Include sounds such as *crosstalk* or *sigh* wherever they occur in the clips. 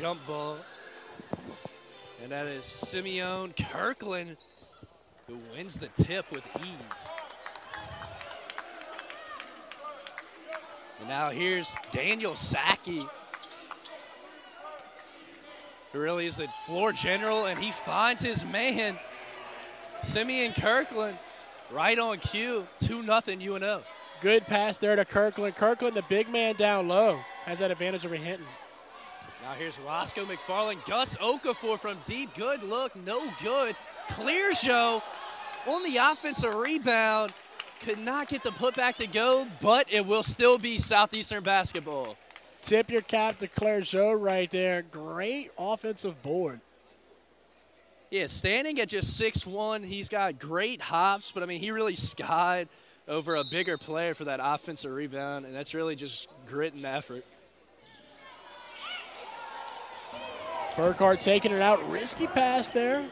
jump ball. And that is Simeon Kirkland who wins the tip with ease. And now here's Daniel Saki, who really is the floor general, and he finds his man, Simeon Kirkland, right on cue. 2 nothing UNO. Good pass there to Kirkland. Kirkland, the big man down low, has that advantage over Hinton. Now here's Roscoe McFarland. Gus Okafor from deep. Good look, no good. Clergeot on the offensive rebound. Could not get the putback to go, but it will still be Southeastern basketball. Tip your cap to Clergeot right there. Great offensive board. Yeah, standing at just 6'1", he's got great hops, but I mean, he really skied over a bigger player for that offensive rebound, and that's really just grit and effort. Burkhart taking it out. Risky pass there.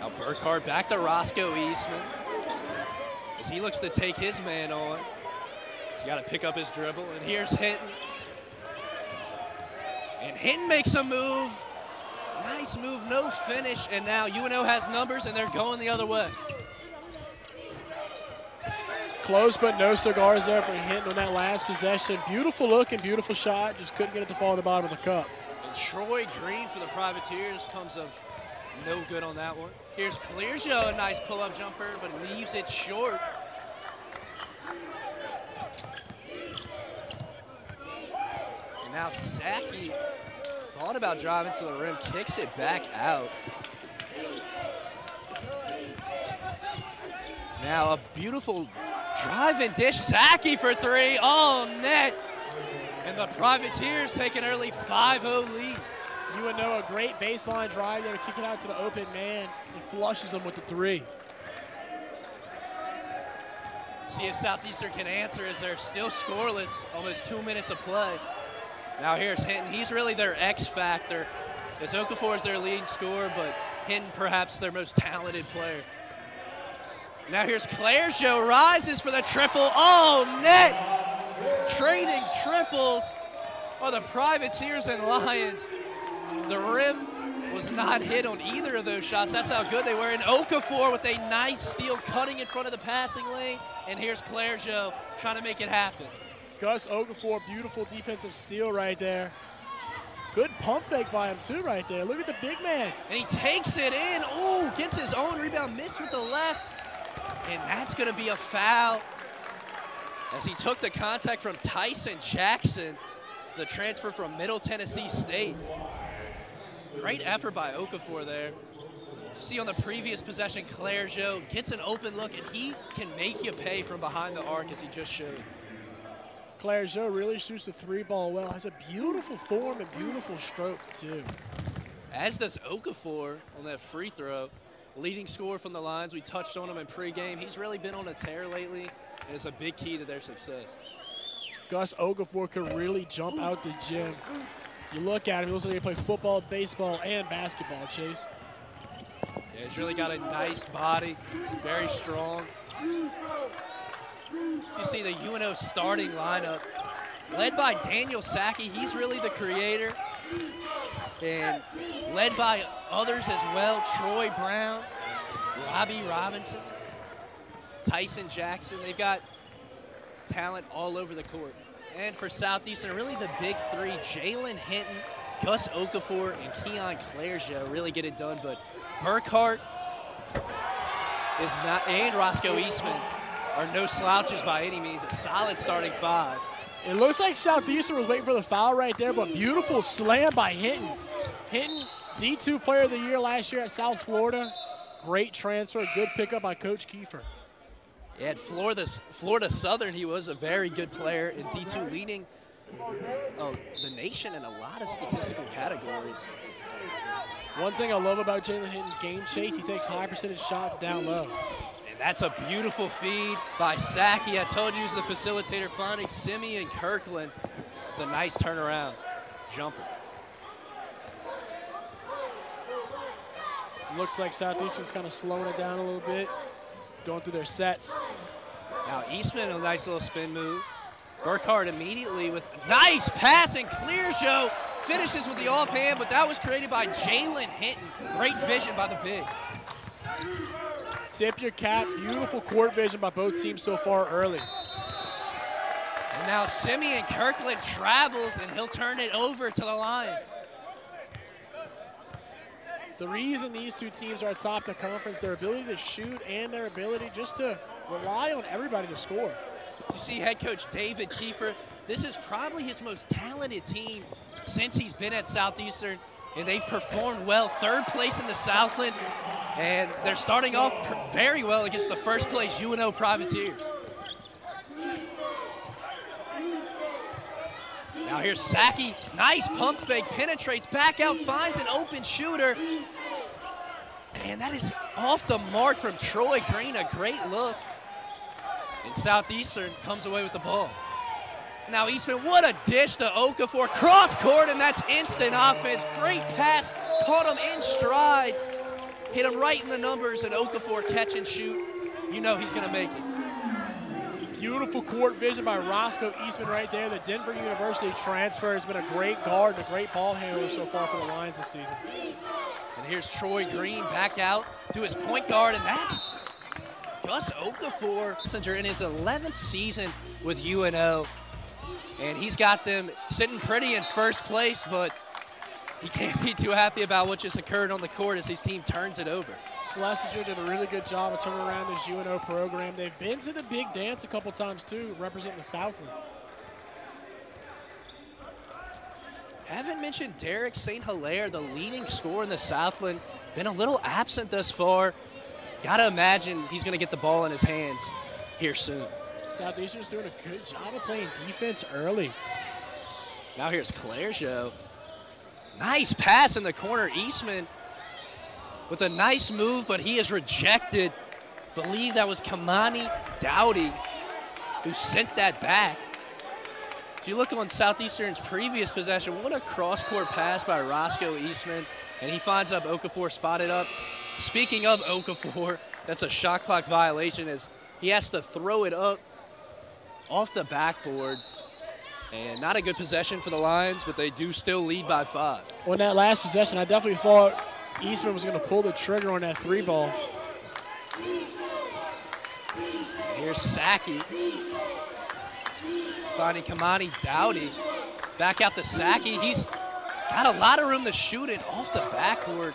Now Burkhart back to Roscoe Eastman as he looks to take his man on. He's got to pick up his dribble, and here's Hinton. And Hinton makes a move. Nice move, no finish, and now UNO has numbers, and they're going the other way. Close, but no cigars there for Hinton on that last possession. Beautiful look and beautiful shot. Just couldn't get it to fall in the bottom of the cup. And Troy Green for the Privateers comes of no good on that one. Here's Clergeot, a nice pull-up jumper, but leaves it short. And now Saki thought about driving to the rim, kicks it back out. Now a beautiful drive and dish, Saki for three, all net. And the Privateers take an early 5-0 lead. You would know a great baseline drive there to kick it out to the open man and flushes them with the three. See if Southeastern can answer as they're still scoreless, almost two minutes of play. Now here's Hinton. He's really their X factor. As Okafor is their leading scorer, but Hinton perhaps their most talented player. Now here's Clergeot rises for the triple. Oh, net! Trading triples are the Privateers and Lions. The rim was not hit on either of those shots. That's how good they were. And Okafor with a nice steal cutting in front of the passing lane. And here's Clergeot trying to make it happen. Gus Okafor, beautiful defensive steal right there. Good pump fake by him too right there. Look at the big man. And he takes it in. Ooh, gets his own rebound, missed with the left. And that's going to be a foul as he took the contact from Tyson Jackson, the transfer from Middle Tennessee State. Great effort by Okafor there. See on the previous possession, Clergeot gets an open look, and he can make you pay from behind the arc as he just showed. Clergeot really shoots the three ball well. Has a beautiful form and beautiful stroke, too. As does Okafor on that free throw. Leading scorer from the lines. We touched on him in pregame. He's really been on a tear lately, and it's a big key to their success. Gus Okafor could really jump out the gym. You look at him, he looks like he play football, baseball, and basketball, Chase. Yeah, he's really got a nice body, very strong. You see the UNO starting lineup, led by Daniel Saki. He's really the creator. And led by others as well, Troy Brown, Robbie Robinson, Tyson Jackson. They've got talent all over the court. And for Southeastern, really the big three, Jalen Hinton, Gus Okafor, and Keon Clergeot really get it done. But Burkhart is not, and Roscoe Eastman are no slouches by any means. A solid starting five. It looks like Southeastern was waiting for the foul right there, but beautiful slam by Hinton. Hinton, D2 Player of the Year last year at South Florida. Great transfer, good pickup by Coach Kiefer. Yeah, at Florida, Florida Southern, he was a very good player in D2, leading uh, the nation in a lot of statistical categories. One thing I love about Jalen Hinton's game chase, he takes high percentage shots down low. And that's a beautiful feed by Saki. I told you he's the facilitator, finding Simeon Kirkland. The nice turnaround jumper. Looks like Southeastern's kind of slowing it down a little bit, going through their sets. Now Eastman, a nice little spin move. Burkhardt immediately with nice pass and Clergeot. Finishes with the offhand, but that was created by Jalen Hinton. Great vision by the big. Tip your cap. Beautiful court vision by both teams so far early. And now Simeon Kirkland travels, and he'll turn it over to the Lions. The reason these two teams are atop the conference, their ability to shoot and their ability just to rely on everybody to score. You see head coach David Kiefer. This is probably his most talented team since he's been at Southeastern, and they've performed well. Third place in the Southland, and they're starting off very well against the first place UNO Privateers. Now here's Saki. Nice pump fake, penetrates back out, finds an open shooter. And that is off the mark from Troy Green. A great look. And Southeastern comes away with the ball. Now Eastman, what a dish to Okafor. Cross court, and that's instant offense. Great pass, caught him in stride. Hit him right in the numbers, and Okafor catch and shoot. You know he's going to make it. Beautiful court vision by Roscoe Eastman right there. The Denver University transfer has been a great guard and a great ball handler so far for the Lions this season. And here's Troy Green back out to his point guard, and that's Gus Okafor. Center in his 11th season with UNO, and he's got them sitting pretty in first place, but he can't be too happy about what just occurred on the court as his team turns it over. Slessinger did a really good job of turning around his UNO program. They've been to the big dance a couple times too, representing the Southland. Haven't mentioned Derek St. Hilaire, the leading scorer in the Southland. Been a little absent thus far. Gotta imagine he's gonna get the ball in his hands here soon. Southeastern's doing a good job of playing defense early. Now here's Clergeot. Nice pass in the corner. Eastman with a nice move, but he is rejected. Believe that was Kamani Dowdy who sent that back. If you look on Southeastern's previous possession, what a cross-court pass by Roscoe Eastman, and he finds up Okafor spotted up. Speaking of Okafor, that's a shot clock violation as he has to throw it up off the backboard. And not a good possession for the Lions, but they do still lead by five. On that last possession, I definitely thought Eastman was going to pull the trigger on that three ball. Here's Saki. Finding Kamani Dowdy. Back out to Saki. He's got a lot of room to shoot it off the backboard.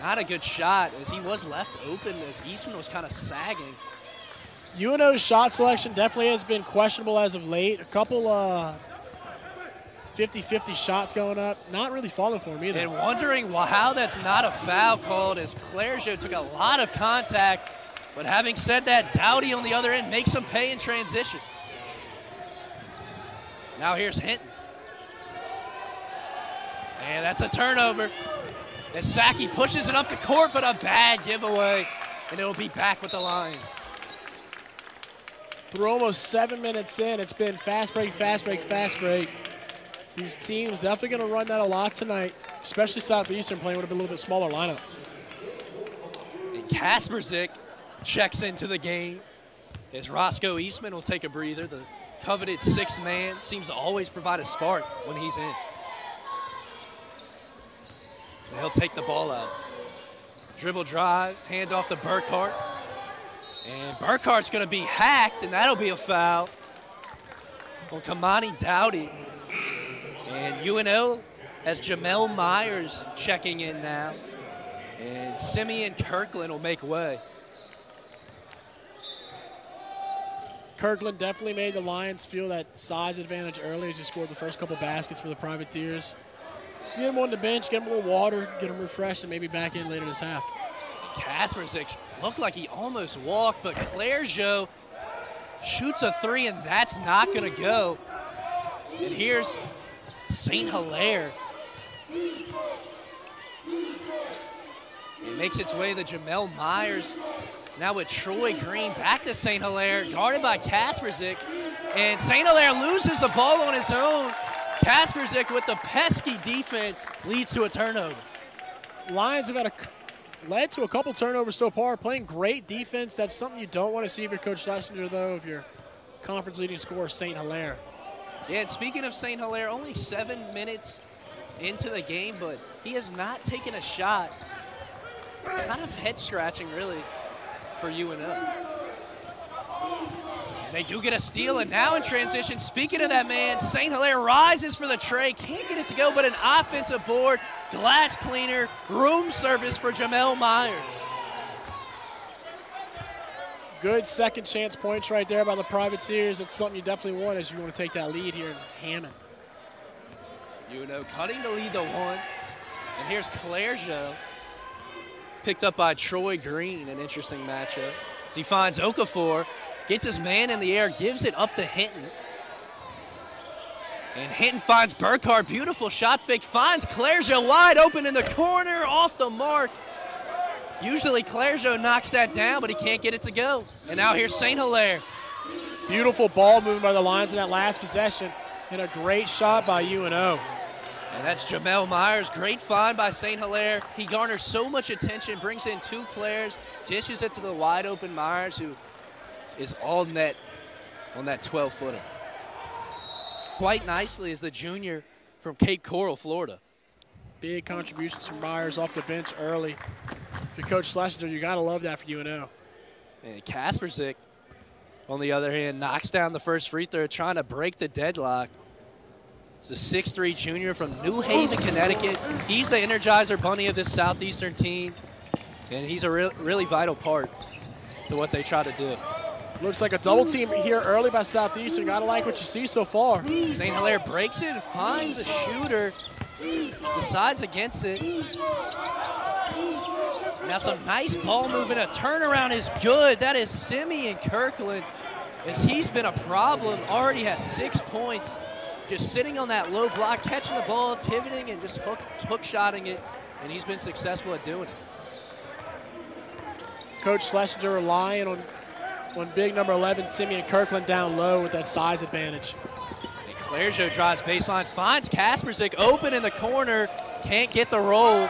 Not a good shot as he was left open as Eastman was kind of sagging. UNO's shot selection definitely has been questionable as of late. A couple 50-50 uh, shots going up. Not really falling for him either. And wondering how that's not a foul called as Clergeot took a lot of contact. But having said that, Dowdy on the other end makes him pay in transition. Now here's Hinton. And that's a turnover. As Saki pushes it up the court, but a bad giveaway. And it'll be back with the Lions. Through almost seven minutes in, it's been fast break, fast break, fast break. These teams definitely going to run that a lot tonight, especially Southeastern playing with a little bit smaller lineup. And Kasperzik checks into the game as Roscoe Eastman will take a breather. The coveted sixth man seems to always provide a spark when he's in. And he'll take the ball out. Dribble drive, hand off to Burkhardt. And Burkhardt's going to be hacked, and that'll be a foul on Kamani Dowdy. And UNO has Jamel Myers checking in now. And Simeon Kirkland will make way. Kirkland definitely made the Lions feel that size advantage early as he scored the first couple baskets for the Privateers. Get him on the bench, get him a little water, get him refreshed, and maybe back in later this half. Kasperzik looked like he almost walked, but Clergeot shoots a three, and that's not going to go. And here's St. Hilaire. It makes its way to Jamel Myers. Now with Troy Green back to St. Hilaire, guarded by Kasperzik. And St. Hilaire loses the ball on his own. Kasperzik with the pesky defense leads to a turnover. Lions have had a led to a couple turnovers so far, playing great defense. That's something you don't want to see if you're Coach Slessinger, though, if you're conference leading scorer, St. Hilaire. Yeah, and speaking of St. Hilaire, only seven minutes into the game, but he has not taken a shot. Kind of head scratching, really, for UNO. They do get a steal, and now in transition, speaking of that man, St. Hilaire rises for the tray, can't get it to go, but an offensive board, glass cleaner, room service for Jamel Myers. Good second chance points right there by the Privateers. That's something you definitely want as you want to take that lead here in Hammond. know, cutting to lead the one. And here's Clergeot, picked up by Troy Green, an interesting matchup. He finds Okafor, gets his man in the air, gives it up to Hinton. And Hinton finds Burkhardt, beautiful shot fake, finds Clergeot wide open in the corner, off the mark. Usually Clergeot knocks that down, but he can't get it to go. And now here's St. Hilaire. Beautiful ball movement by the Lions in that last possession, and a great shot by UNO. And that's Jamel Myers. Great find by St. Hilaire. He garners so much attention, brings in two players, dishes it to the wide open Myers, who is all net on that 12 footer. Quite nicely is the junior from Cape Coral, Florida. Big contributions from Myers off the bench early. For Coach Slessinger, you got to love that for UNO. And Kasperzik, on the other hand, knocks down the first free throw, trying to break the deadlock. He's a 6'3 junior from New Haven, Connecticut. He's the Energizer Bunny of this Southeastern team, and he's a re really vital part to what they try to do. Looks like a double team here early by Southeastern. Gotta like what you see so far. St. Hilaire breaks it finds a shooter, decides against it. Now some nice ball movement. A turnaround is good. That is Simeon Kirkland. As he's been a problem, already has six points just sitting on that low block, catching the ball, pivoting, and just hook, hook shotting it, and he's been successful at doing it. Coach Slessinger relying on, on big number 11, Simeon Kirkland, down low with that size advantage. Clergeot drives baseline, finds Kasperzik open in the corner, can't get the roll.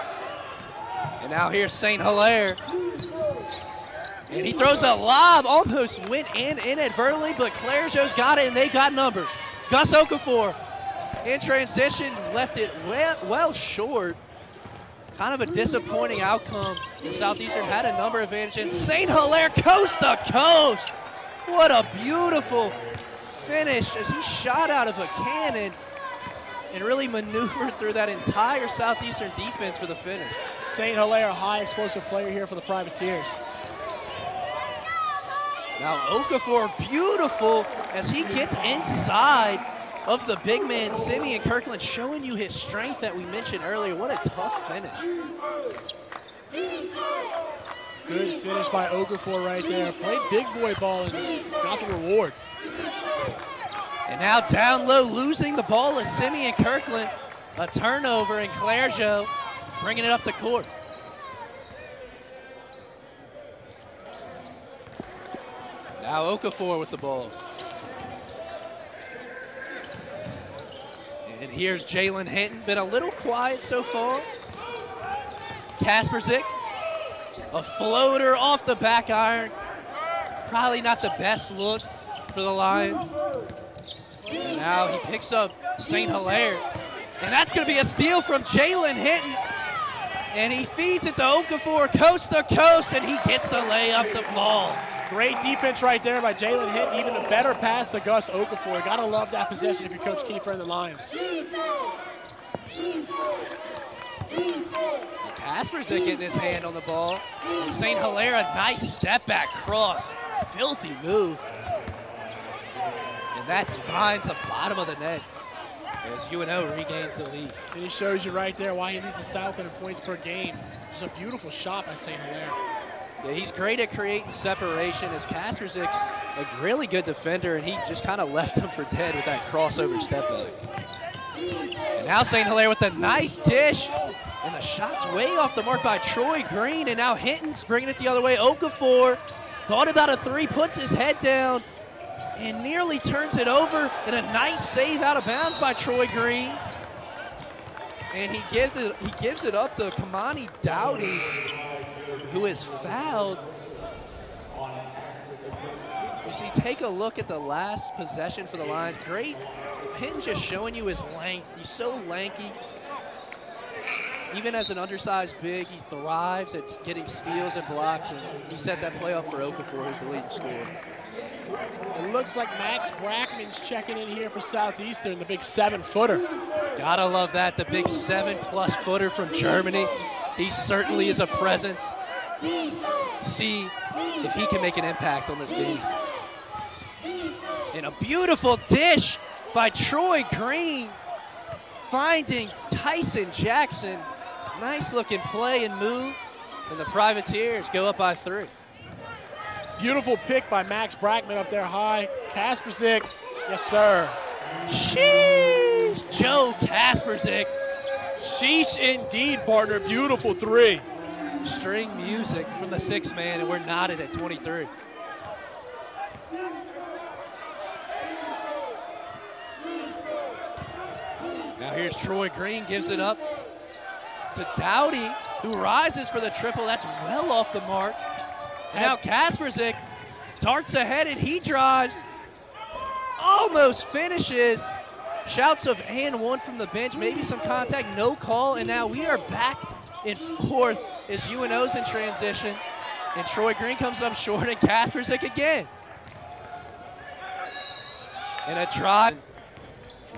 And now here's St. Hilaire. And he throws a lob, almost went in inadvertently, but Clergeot's got it, and they got numbers. Gus Okafor in transition left it well, well short. Kind of a disappointing outcome. The Southeastern had a number of advantages. St. Hilaire coast to coast. What a beautiful finish as he shot out of a cannon and really maneuvered through that entire Southeastern defense for the finish. St. Hilaire, a high explosive player here for the Privateers. Now Okafor, beautiful as he gets inside of the big man, Simeon Kirkland, showing you his strength that we mentioned earlier. What a tough finish. Good finish by Okafor right there. Played big boy ball and got the reward. And now down low, losing the ball is Simeon Kirkland. A turnover, and Clergeot bringing it up the court. Now Okafor with the ball. And here's Jalen Hinton. Been a little quiet so far. Kasperzik, a floater off the back iron. Probably not the best look for the Lions. And now he picks up St. Hilaire. And that's going to be a steal from Jalen Hinton. And he feeds it to Okafor coast to coast, and he gets the layup to fall. Great defense right there by Jalen Hinton. Even a better pass to Gus Okafor. Gotta love that possession if you're Coach Kiefer and the Lions. Kasperzik getting his hand on the ball. St. Hilaire, a nice step back cross. Filthy move. And that finds the bottom of the net as UNO regains the lead. And he shows you right there why he leads the South in points per game. Just a beautiful shot by St. Hilaire. Yeah, he's great at creating separation as Kasperzik's a really good defender, and he just kind of left him for dead with that crossover step back. And now St. Hilaire with a nice dish, and the shot's way off the mark by Troy Green, and now Hinton's bringing it the other way. Okafor thought about a three, puts his head down, and nearly turns it over, and a nice save out of bounds by Troy Green. And he gives it, he gives it up to Kamani Dowdy, who is fouled. You see, take a look at the last possession for the Lions. Great. Hinton just showing you his length. He's so lanky. Even as an undersized big, he thrives at getting steals and blocks, and he set that play up for Okafor, who's the leading scorer. It looks like Max Brackman's checking in here for Southeastern, the big seven-footer. Gotta love that, the big seven-plus footer from Germany. He certainly is a presence. See if he can make an impact on this game. And a beautiful dish by Troy Green, finding Tyson Jackson. Nice looking play and move. And the Privateers go up by three. Beautiful pick by Max Brackman up there high. Kasperzik, yes sir. Sheesh, Joe Kasperzik. Sheesh indeed, partner. Beautiful three. String music from the six man, and we're knotted at 23. Now here's Troy Green, gives it up to Dowdy, who rises for the triple. That's well off the mark. And now Kasperzik darts ahead and he drives, almost finishes. Shouts of and one from the bench, maybe some contact, no call, and now we are back in fourth as UNO's in transition. And Troy Green comes up short and Kasperzik again. And a drive.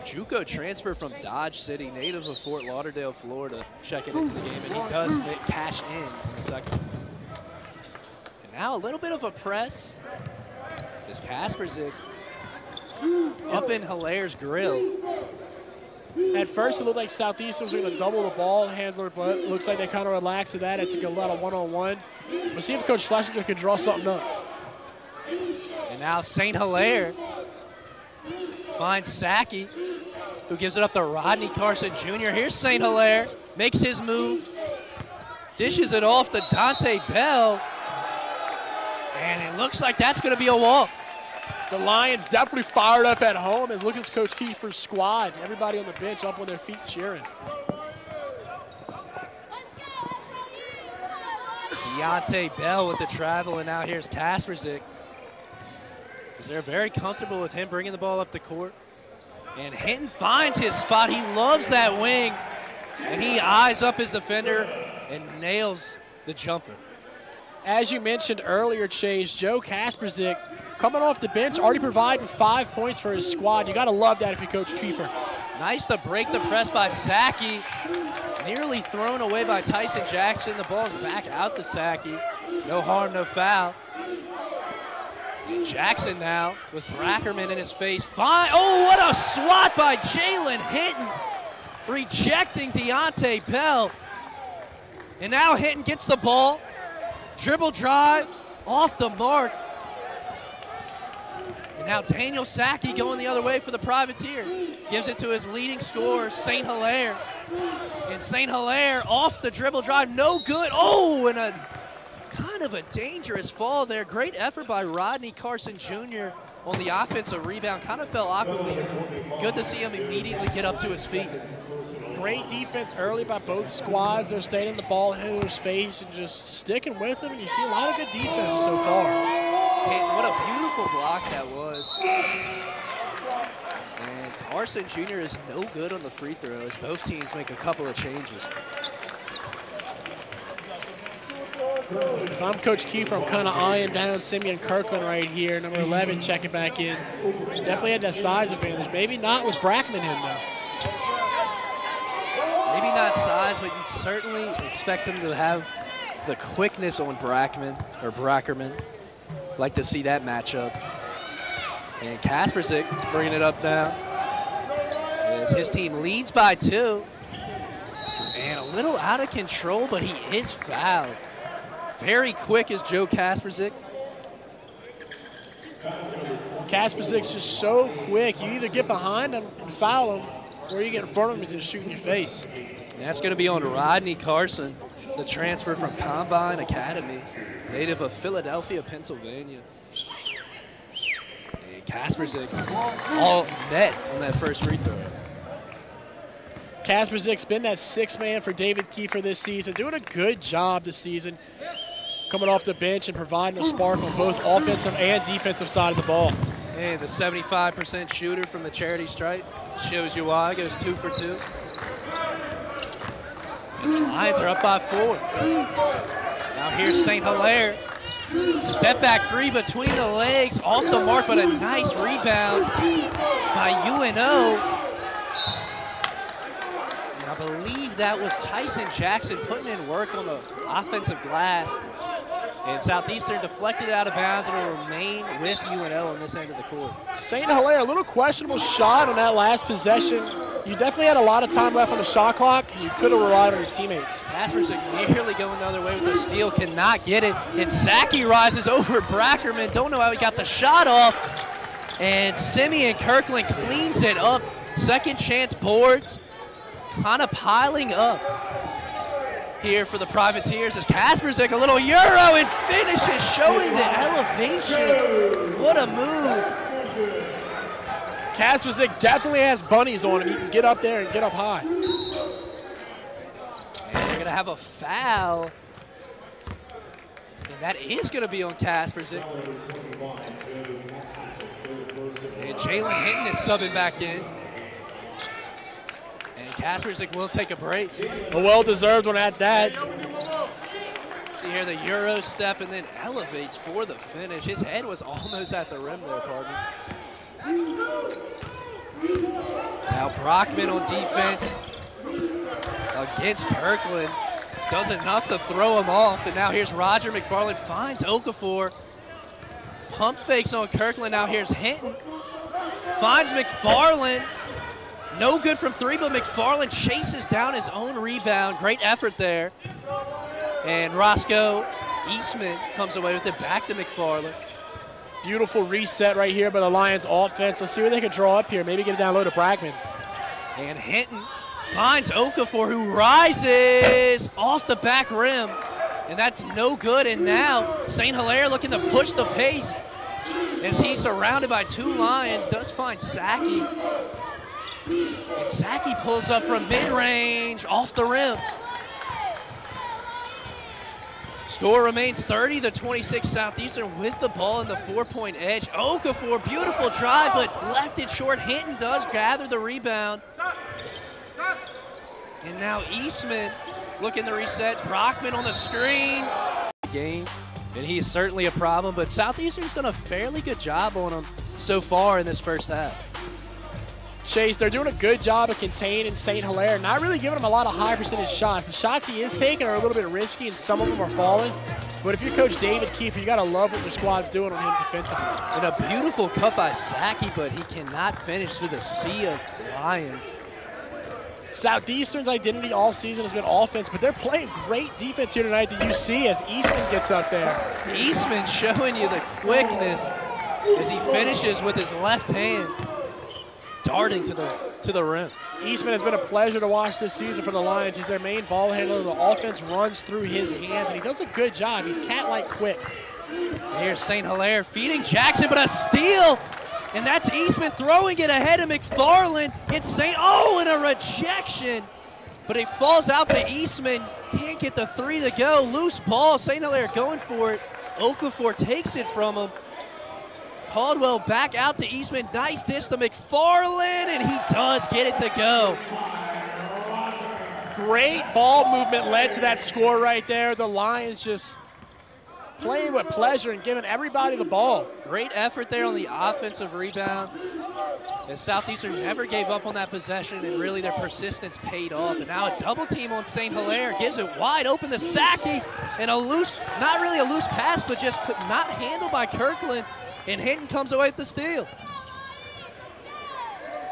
Juco transfer from Dodge City, native of Fort Lauderdale, Florida, checking into the game, and he does make cash in in the second. And now a little bit of a press. Is Kasperzik up in Hilaire's grill. At first, it looked like Southeastern was going to double the ball handler, but looks like they kind of relaxed to that. It took a lot of one-on-one. We'll see if Coach Slessinger can draw something up. And now St. Hilaire finds Saki, who gives it up to Rodney Carson Jr. Here's St. Hilaire, makes his move, dishes it off to Dante Bell, and it looks like that's going to be a walk. The Lions definitely fired up at home as look at Coach Kiefer's squad. Everybody on the bench up on their feet cheering. Deontay Bell with the travel, and now here's Kasperzik. Because they're very comfortable with him bringing the ball up the court. And Hinton finds his spot. He loves that wing. And he eyes up his defender and nails the jumper. As you mentioned earlier, Chase, Joe Kasperzik coming off the bench, already providing five points for his squad. You got to love that if you coach Kiefer. Nice to break the press by Saki. Nearly thrown away by Tyson Jackson. The ball's back out to Saki. No harm, no foul. Jackson now with Brackerman in his face. Fine. Oh, what a swat by Jalen Hinton. Rejecting Deontay Bell. And now Hinton gets the ball. Dribble drive off the mark. And now Daniel Saki going the other way for the privateer. Gives it to his leading scorer, St. Hilaire. And St. Hilaire off the dribble drive. No good. Oh, and a kind of a dangerous fall there. Great effort by Rodney Carson Jr. on the offensive rebound. Kind of fell awkwardly. Good to see him immediately get up to his feet. Great defense early by both squads. They're staying in the ball handler's face and just sticking with them, and you see a lot of good defense so far. Hey, what a beautiful block that was. And Carson Jr. is no good on the free throws. Both teams make a couple of changes. If I'm Coach Kiefer, I'm kind of eyeing down Simeon Kirkland right here, number 11, checking back in. Definitely had that size advantage. Maybe not with Brackman in, though. Maybe not size, but you'd certainly expect him to have the quickness on Brackman or Brackerman. Like to see that matchup. And Kasperzik bringing it up now. As his team leads by two. And a little out of control, but he is fouled. Very quick is Joe Kasperzik. Kasperzik's just so quick. You either get behind him and foul him, or you get in front of him and just shoot in your face. And that's going to be on Rodney Carson, the transfer from Combine Academy, native of Philadelphia, Pennsylvania. And Kasperzik all net on that first free throw. Kasperzik's been that sixth man for David Kiefer this season, doing a good job this season. coming off the bench and providing a spark on both offensive and defensive side of the ball. And the 75% shooter from the charity stripe shows you why. Goes two for two. And the Lions are up by four. Now here's St. Hilaire. Step back three between the legs, off the mark, but a nice rebound by UNO. And I believe that was Tyson Jackson putting in work on the offensive glass. And Southeastern deflected out of bounds and will remain with UNO on this end of the court. St. Hilaire, a little questionable shot on that last possession. You definitely had a lot of time left on the shot clock. You could have relied on your teammates. Kasper's nearly going the other way with the steal, cannot get it. And Saki rises over Brackerman. Don't know how he got the shot off. And Simeon Kirkland cleans it up. Second chance boards, kind of piling up here for the Privateers as Kasperzik a little Euro and finishes, showing the elevation. What a move. Kasperzik definitely has bunnies on him. He can get up there and get up high. And they're going to have a foul. And that is going to be on Kasperzik. And Jalen Hinton is subbing back in. And Kasperzik will take a break. A well-deserved one at that. See here the Euro step and then elevates for the finish. His head was almost at the rim there, partner. Now Brockman on defense against Kirkland. Does enough to throw him off. And now here's Roger McFarland finds Okafor. Pump fakes on Kirkland. Now here's Hinton. Finds McFarland. No good from three, but McFarland chases down his own rebound. Great effort there. And Roscoe Eastman comes away with it back to McFarland. Beautiful reset right here by the Lions offense. Let's see what they can draw up here. Maybe get it down low to Bragman. And Hinton finds Okafor who rises off the back rim. And that's no good. And now St. Hilaire looking to push the pace as he's surrounded by two Lions. Does find Saki. And Saki pulls up from mid-range off the rim. Score remains 30 to 26 Southeastern with the ball in the four-point edge. Okafor, beautiful drive, but left it short. Hinton does gather the rebound. And now Eastman looking to reset. Brockman on the screen. Game, and he is certainly a problem, but Southeastern's done a fairly good job on him so far in this first half. Chase, they're doing a good job of containing St. Hilaire, not really giving him a lot of high percentage shots. The shots he is taking are a little bit risky, and some of them are falling. But if you're Coach David Kiefer, you got to love what your squad's doing on him defensively. And a beautiful cut by Saki, but he cannot finish through the sea of Lions. Southeastern's identity all season has been offense, but they're playing great defense here tonight that you see as Eastman gets up there. Eastman showing you the quickness as he finishes with his left hand, darting to the to the rim. Eastman has been a pleasure to watch this season for the Lions. He's their main ball handler. The offense runs through his hands, and he does a good job. He's cat-like quick. Here's St. Hilaire feeding Jackson, but a steal. And that's Eastman throwing it ahead of McFarland. It's St. Oh, and a rejection. But it falls out to Eastman. Can't get the three to go. Loose ball. St. Hilaire going for it. Okafor takes it from him. Caldwell back out to Eastman. Nice dish to McFarland, and he does get it to go. Great ball movement led to that score right there. The Lions just playing with pleasure and giving everybody the ball. Great effort there on the offensive rebound. As Southeastern never gave up on that possession, and really their persistence paid off. And now a double team on St. Hilaire gives it wide open to Saki, and a loose, not really a loose pass, but just could not handle by Kirkland. And Hinton comes away with the steal.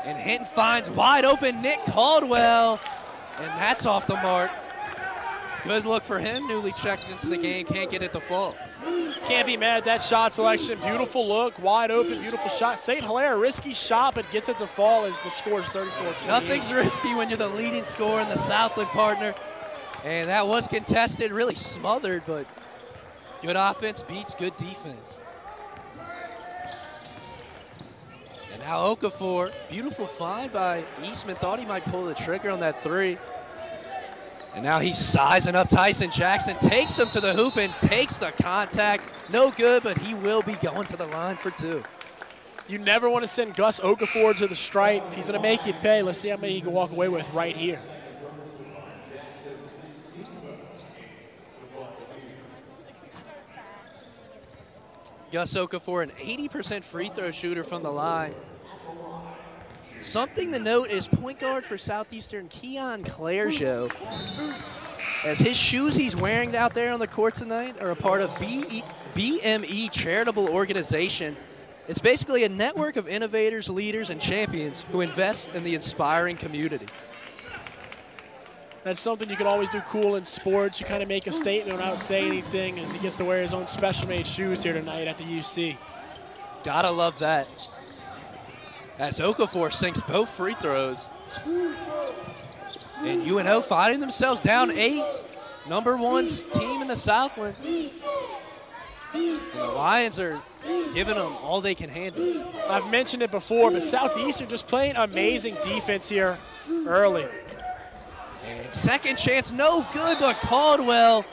And Hinton finds wide open Nick Caldwell, and that's off the mark. Good look for him, newly checked into the game, can't get it to fall. Can't be mad at that shot selection. Beautiful look, wide open, beautiful shot. St. Hilaire, risky shot, but gets it to fall as the score is 34 Nothing's risky when you're the leading scorer in the Southland partner. And that was contested, really smothered, but good offense beats good defense. And now Okafor, beautiful find by Eastman. Thought he might pull the trigger on that three. And now he's sizing up Tyson Jackson, takes him to the hoop and takes the contact. No good, but he will be going to the line for two. You never want to send Gus Okafor to the stripe. He's going to make you pay. Let's see how many he can walk away with right here. Gus Okafor, an 80% free throw shooter from the line. Something to note is point guard for Southeastern Keon Clergeot. As his shoes he's wearing out there on the court tonight are a part of BE, BME charitable organization. It's basically a network of innovators, leaders, and champions who invest in the inspiring community. That's something you can always do cool in sports. You kind of make a statement without saying anything as he gets to wear his own special made shoes here tonight at the UC. Gotta love that. As Okafor sinks both free throws. And UNO finding themselves down eight. Number one team in the Southland. And the Lions are giving them all they can handle. I've mentioned it before, but Southeastern just playing amazing defense here early. And second chance, no good, but Caldwell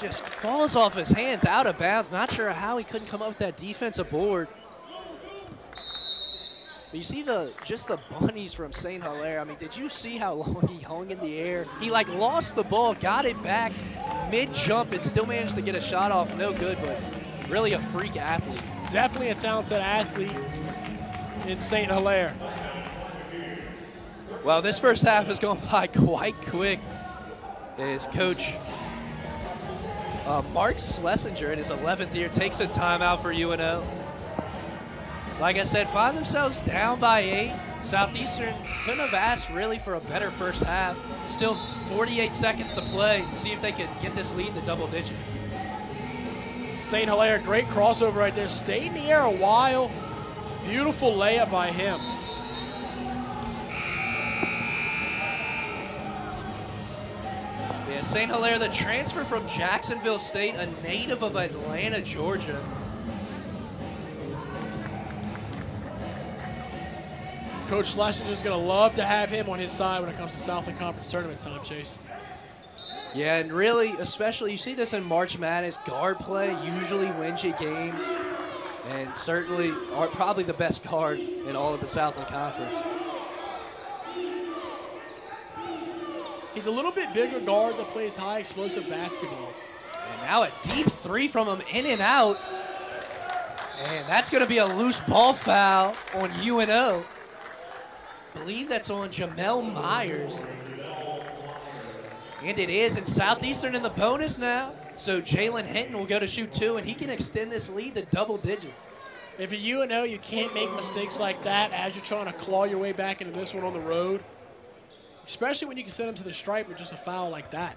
just falls off his hands out of bounds. Not sure how he couldn't come up with that defensive board. You see the just the bunnies from St. Hilaire. I mean, did you see how long he hung in the air? He like lost the ball, got it back mid jump, and still managed to get a shot off. No good, but really a freak athlete. Definitely a talented athlete in St. Hilaire. Well, this first half has gone *laughs* by quite quick. As coach uh, Mark Slessinger in his 11th year takes a timeout for UNO. Like I said, find themselves down by eight. Southeastern couldn't have asked really for a better first half. Still 48 seconds to play. See if they can get this lead to double digits. St. Hilaire, great crossover right there. Stayed in the air a while. Beautiful layup by him. Yeah, St. Hilaire, the transfer from Jacksonville State, a native of Atlanta, Georgia. Coach Slessinger's going to love to have him on his side when it comes to Southland Conference tournament time, Chase. Yeah, and really, especially, you see this in March Madness, guard play usually wins you games, and certainly are probably the best guard in all of the Southland Conference. He's a little bit bigger guard that plays high explosive basketball. And now a deep three from him in and out. And that's going to be a loose ball foul on UNO. Believe that's on Jamel Myers. And it is, and Southeastern in the bonus now. So Jalen Hinton will go to shoot two, and he can extend this lead to double digits. If you're UNO, you can't make mistakes like that as you're trying to claw your way back into this one on the road. Especially when you can send him to the stripe with just a foul like that.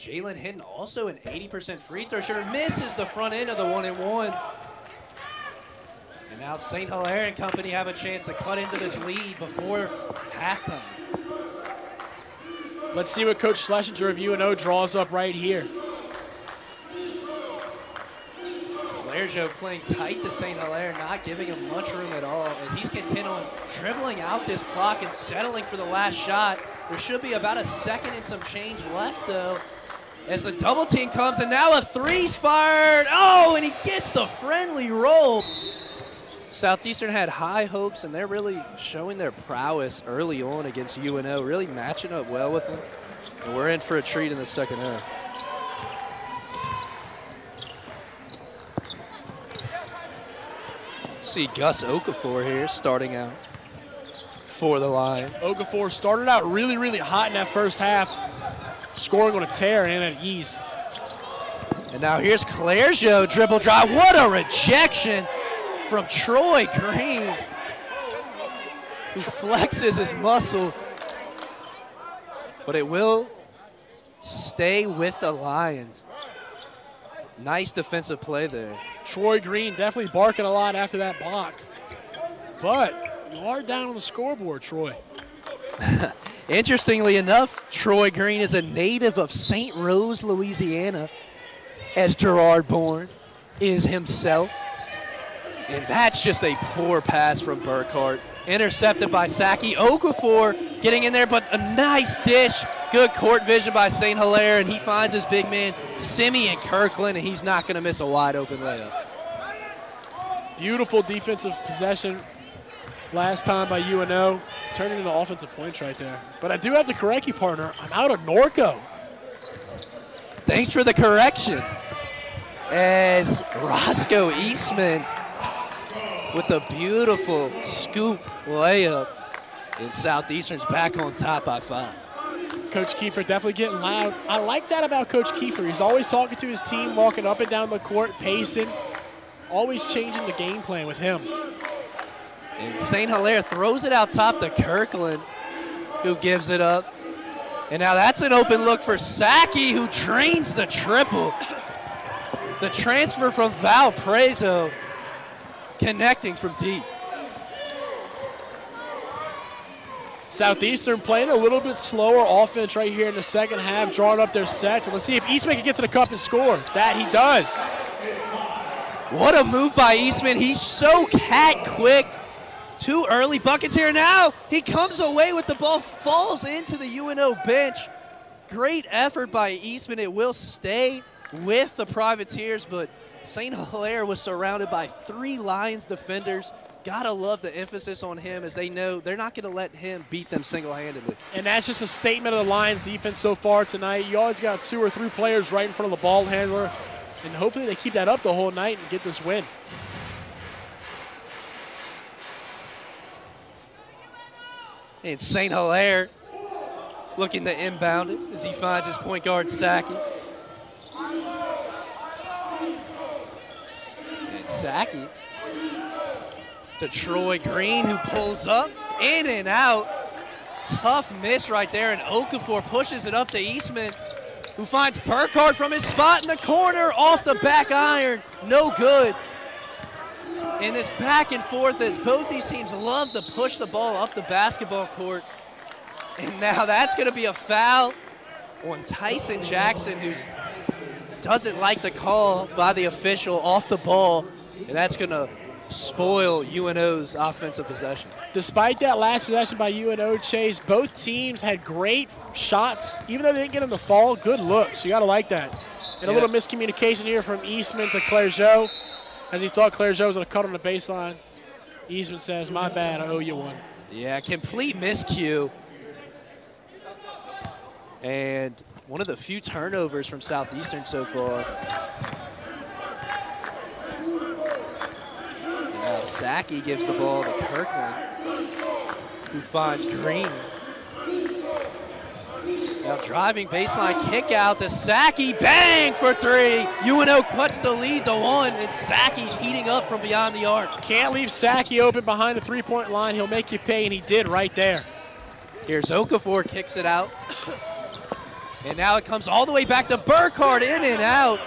Jalen Hinton also an 80% free throw shooter. Misses the front end of the one and one. And now St. Hilaire and company have a chance to cut into this lead before halftime. Let's see what Coach Slessinger of UNO draws up right here. Clergeot playing tight to St. Hilaire, not giving him much room at all. As he's content on dribbling out this clock and settling for the last shot. There should be about a second and some change left, though. As the double team comes, and now a three's fired. Oh, and he gets the friendly roll. Southeastern had high hopes, and they're really showing their prowess early on against UNO, really matching up well with them. And we're in for a treat in the second half. See Gus Okafor here starting out for the Lions. Okafor started out really, really hot in that first half, scoring on a tear and at ease. And now here's Clergeot dribble drive. What a rejection from Troy Green, who flexes his muscles. But it will stay with the Lions. Nice defensive play there. Troy Green definitely barking a lot after that block. But you are down on the scoreboard, Troy. *laughs* Interestingly enough, Troy Green is a native of St. Rose, Louisiana, as Gerard Bourne is himself. And that's just a poor pass from Burkhart. intercepted by Saki. Okafor getting in there, but a nice dish. Good court vision by St. Hilaire, and he finds his big man, Simeon Kirkland, and he's not going to miss a wide open layup. Beautiful defensive possession last time by UNO. Turning into offensive points right there. But I do have to correct you, partner. I'm out of Norco. Thanks for the correction. As Roscoe Eastman with a beautiful scoop layup. And Southeastern's back on top by five. Coach Kiefer definitely getting loud. I like that about Coach Kiefer. He's always talking to his team, walking up and down the court, pacing, always changing the game plan with him. And St. Hilaire throws it out top to Kirkland, who gives it up. And now that's an open look for Saki, who drains the triple. The transfer from Valparaiso connecting from deep. Southeastern playing a little bit slower offense right here in the second half, drawing up their sets. Let's see if Eastman can get to the cup and score. That he does. What a move by Eastman. He's so cat quick. Two early buckets here now. He comes away with the ball, falls into the UNO bench. Great effort by Eastman. It will stay with the Privateers, but St. Hilaire was surrounded by three Lions defenders. Gotta love the emphasis on him as they know they're not going to let him beat them single handedly. And that's just a statement of the Lions defense so far tonight. You always got two or three players right in front of the ball handler, and hopefully they keep that up the whole night and get this win. And St. Hilaire looking to inbound it as he finds his point guard Saki. Saki to Troy Green who pulls up in and out. Tough miss right there, and Okafor pushes it up to Eastman, who finds Burkhardt from his spot in the corner off the back iron. No good. And this back and forth as both these teams love to push the ball up the basketball court. And now that's going to be a foul on Tyson Jackson, who doesn't like the call by the official off the ball. And that's going to spoil UNO's offensive possession. Despite that last possession by UNO Chase, both teams had great shots. Even though they didn't get them to fall, good looks. You got to like that. And Yeah. a little miscommunication here from Eastman to Clergeot, as he thought Clergeot was going to cut on the baseline. Eastman says, My bad, I owe you one. Yeah, complete miscue. And one of the few turnovers from Southeastern so far. Now Saki gives the ball to Kirkland, who finds Green. Now driving baseline kick out to Saki, bang for three. UNO cuts the lead to one, and Saki's heating up from beyond the arc. Can't leave Saki open behind the three point line. He'll make you pay, and he did right there. Here's Okafor, kicks it out. And now it comes all the way back to Burkhardt, in and out.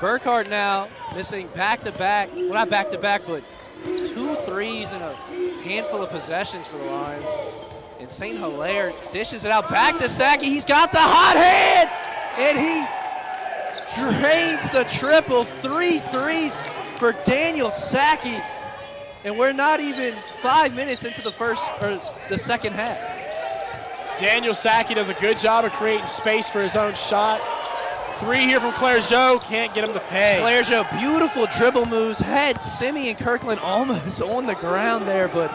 Burkhardt now missing back to back, well, not back to back, but two threes and a handful of possessions for the Lions. And St. Hilaire dishes it out back to Saki. He's got the hot hand, and he drains the triple. Three threes for Daniel Saki. And we're not even five minutes into the first or the second half. Daniel Saki does a good job of creating space for his own shot. Three here from Clergeot. Can't get him to pay. Clergeot, beautiful dribble moves. Had Simeon Kirkland *laughs* almost on the ground there, but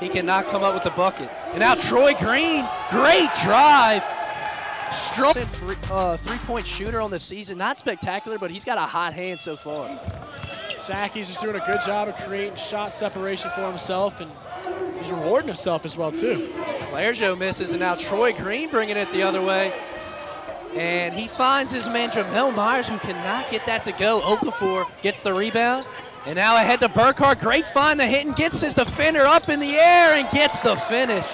he cannot come up with the bucket. And now Troy Green, great drive. Strong free, uh, three-point shooter on the season. Not spectacular, but he's got a hot hand so far. Saki's just doing a good job of creating shot separation for himself, and he's rewarding himself as well too. Clergeot misses, and now Troy Green bringing it the other way. And he finds his man Jamel Myers, who cannot get that to go. Okafor gets the rebound. And now ahead to Burkhardt. Great find the hit and gets his defender up in the air and gets the finish.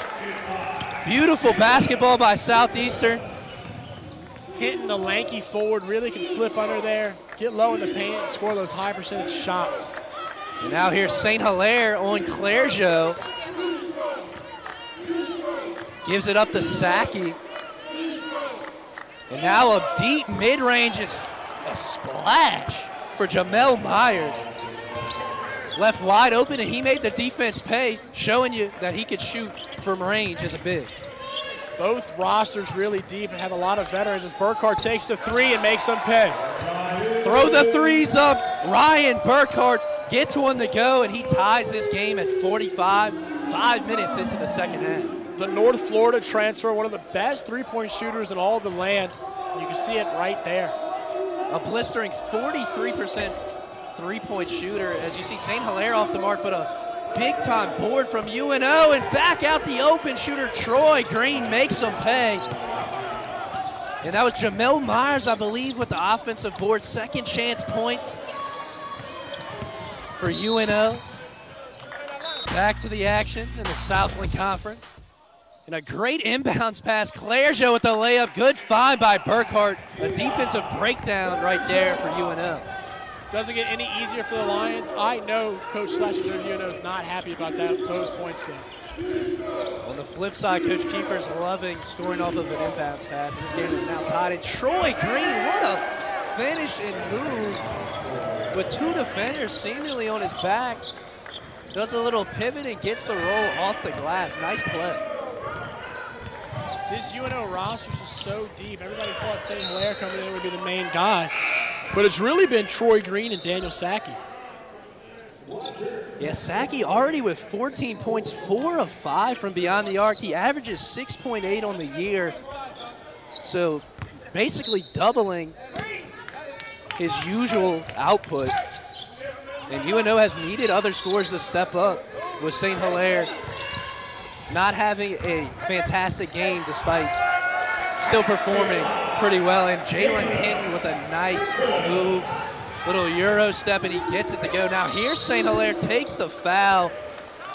Beautiful basketball by Southeastern. Hitting the lanky forward, really can slip under there, get low in the paint, and score those high percentage shots. And now here's St. Hilaire on Clergeot. Gives it up to Saki. And now a deep mid-range is a splash for Jamel Myers. left wide open, and he made the defense pay, showing you that he could shoot from range as a big. Both rosters really deep and have a lot of veterans as Burkhardt takes the three and makes them pay. Throw the threes up. Ryan Burkhardt gets one to go, and he ties this game at 45, five minutes into the second half. The North Florida transfer, one of the best three-point shooters in all the land. You can see it right there. A blistering 43% three-point shooter. As you see, St. Hilaire off the mark, but a big-time board from UNO, and back out the open shooter, Troy Green makes them pay. And that was Jamel Myers, I believe, with the offensive board. Second chance points for UNO. Back to the action in the Southland Conference. And a great inbounds pass. Clergeot with the layup. Good find by Burkhardt. A defensive breakdown right there for UNO. Doesn't get any easier for the Lions. I know Coach Slasher of UNO is not happy about that those points though. On the flip side, Coach Kiefer's loving scoring off of an inbounds pass. And this game is now tied. And Troy Green, what a finish and move with two defenders seemingly on his back. Does a little pivot and gets the roll off the glass. Nice play. This UNO roster is just so deep. Everybody thought St. Hilaire coming in would be the main guy. But it's really been Troy Green and Daniel Saki. Yeah, Saki already with 14 points, four of five from beyond the arc. He averages 6.8 on the year. So basically doubling his usual output. And UNO has needed other scores to step up with St. Hilaire not having a fantastic game despite still performing pretty well. And Jalen Hinton with a nice move, little Euro step, and he gets it to go. Now here's St. Hilaire, takes the foul,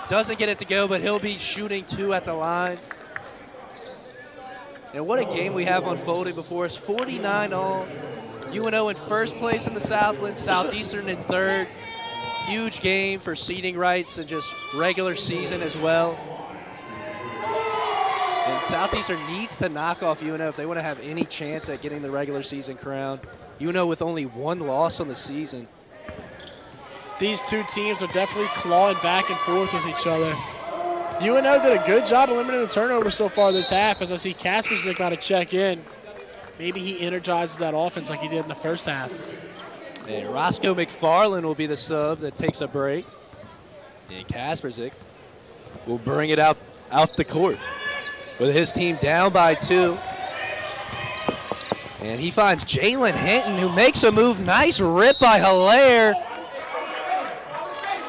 doesn't get it to go, but he'll be shooting two at the line. And what a game we have unfolding before us. 49 all. UNO in first place in the Southland, Southeastern in third. Huge game for seeding rights and just regular season as well. Southeastern needs to knock off UNO if they want to have any chance at getting the regular season crown. UNO with only one loss on the season. These two teams are definitely clawing back and forth with each other. UNO did a good job of limiting the turnover so far this half as I see Kasperzik about to check in. Maybe he energizes that offense like he did in the first half. And Roscoe McFarland will be the sub that takes a break. And Kasperzik will bring it out, out the court with his team down by two. And he finds Jalen Hinton, who makes a move. Nice rip by Hilaire.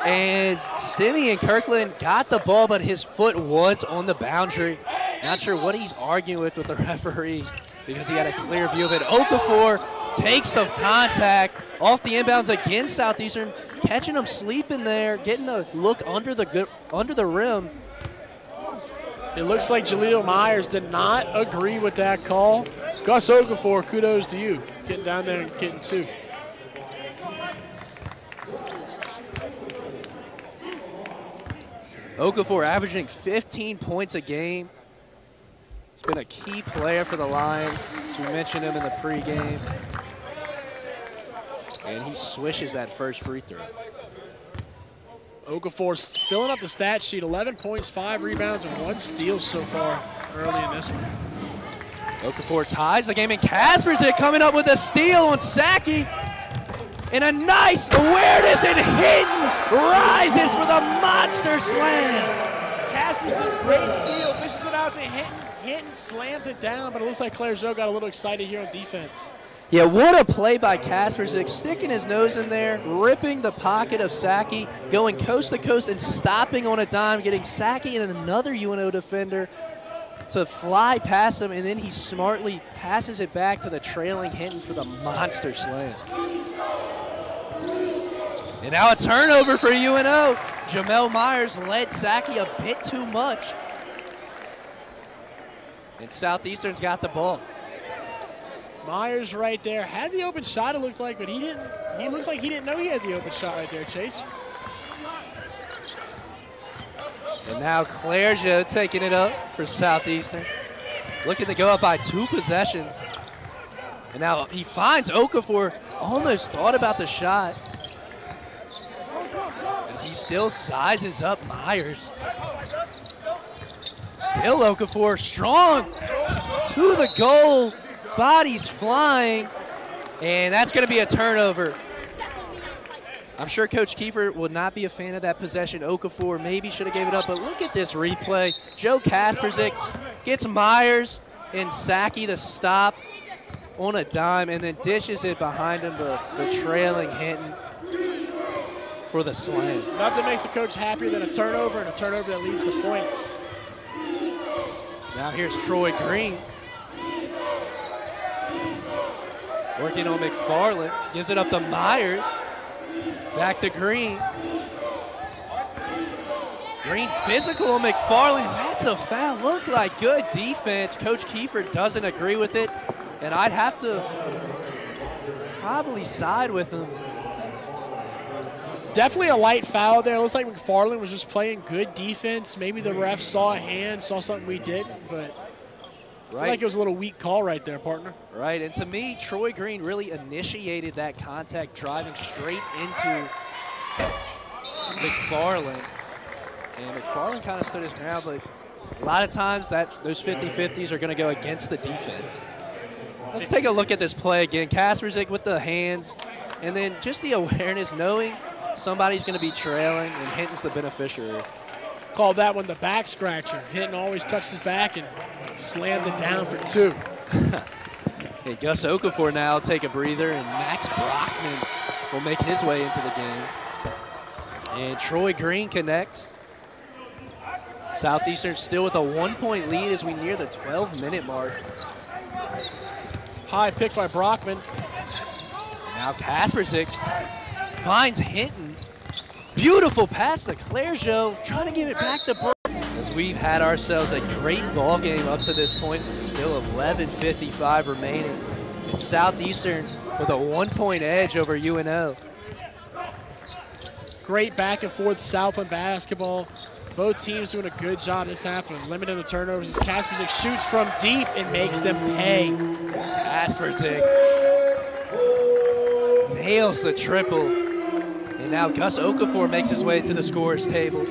And Simeon Kirkland got the ball, but his foot was on the boundary. Not sure what he's arguing with with the *laughs* referee because he had a clear view of it. Okafor takes some contact off the inbounds against Southeastern, catching him sleeping there, getting a look under the under the rim. It looks like Jaleel Myers did not agree with that call. Gus Okafor, kudos to you, getting down there and getting two. Okafor averaging 15 points a game. He's been a key player for the Lions. We mentioned him in the pregame. And he swishes that first free throw. Okafor filling up the stat sheet, 11 points, five rebounds, and one steal so far early in this one. Okafor ties the game, and Kasperzik coming up with a steal on Saki. And a nice awareness, and Hinton rises for the monster slam. Kasperzik, great steal, dishes it out to Hinton. Hinton slams it down, but it looks like Clergeot got a little excited here on defense. Yeah, what a play by Kasperzik, sticking his nose in there, ripping the pocket of Saki, going coast to coast and stopping on a dime, getting Saki and another UNO defender to fly past him, and then he smartly passes it back to the trailing Hinton for the monster slam. And now a turnover for UNO. Jamel Myers led Saki a bit too much. And Southeastern's got the ball. Myers right there had the open shot. It looked like, but he didn't. He looks like he didn't know he had the open shot right there. Chase. And now Clergeot taking it up for Southeastern. Looking to go up by two possessions. And now he finds Okafor. Almost thought about the shot. As he still sizes up Myers. Still Okafor, strong to the goal. Bodies flying. And that's going to be a turnover. I'm sure Coach Kiefer would not be a fan of that possession. Okafor maybe should have gave it up, but look at this replay. Joe Kasperzik gets Myers and Saki the stop on a dime and then dishes it behind him, the, the trailing Hinton for the slam. Nothing makes a coach happier than a turnover and a turnover that leads to points. Now here's Troy Green. Working on McFarland. Gives it up to Myers. Back to Green. Green physical on McFarland. That's a foul. Look like good defense. Coach Kiefer doesn't agree with it. And I'd have to probably side with him. Definitely a light foul there. It looks like McFarland was just playing good defense. Maybe the ref saw a hand, saw something we didn't, but I feel like it was a little weak call right there, partner. Right, and to me, Troy Green really initiated that contact, driving straight into McFarland. And McFarland kind of stood his ground, but a lot of times that those 50-50s are going to go against the defense. Let's take a look at this play again. Kasperzik with the hands, and then just the *laughs* awareness, knowing somebody's going to be trailing, and Hinton's the beneficiary. Called that one the back scratcher. Hinton always touched his back and slammed it down for two. *laughs* hey, Gus Okafor now take a breather, and Max Brockman will make his way into the game. And Troy Green connects. Southeastern still with a one-point lead as we near the 12-minute mark. High pick by Brockman. Now Kasperzik finds Hinton. Beautiful pass to Clergeot, trying to give it back to Brook. As we've had ourselves a great ball game up to this point, still 11.55 remaining. And Southeastern with a one-point edge over UNO. Great back and forth Southland basketball. Both teams doing a good job this half of limiting the turnovers as Kasperzik shoots from deep and makes them pay. Kasperzik nails the triple. And now Gus Okafor makes his way to the scorer's table.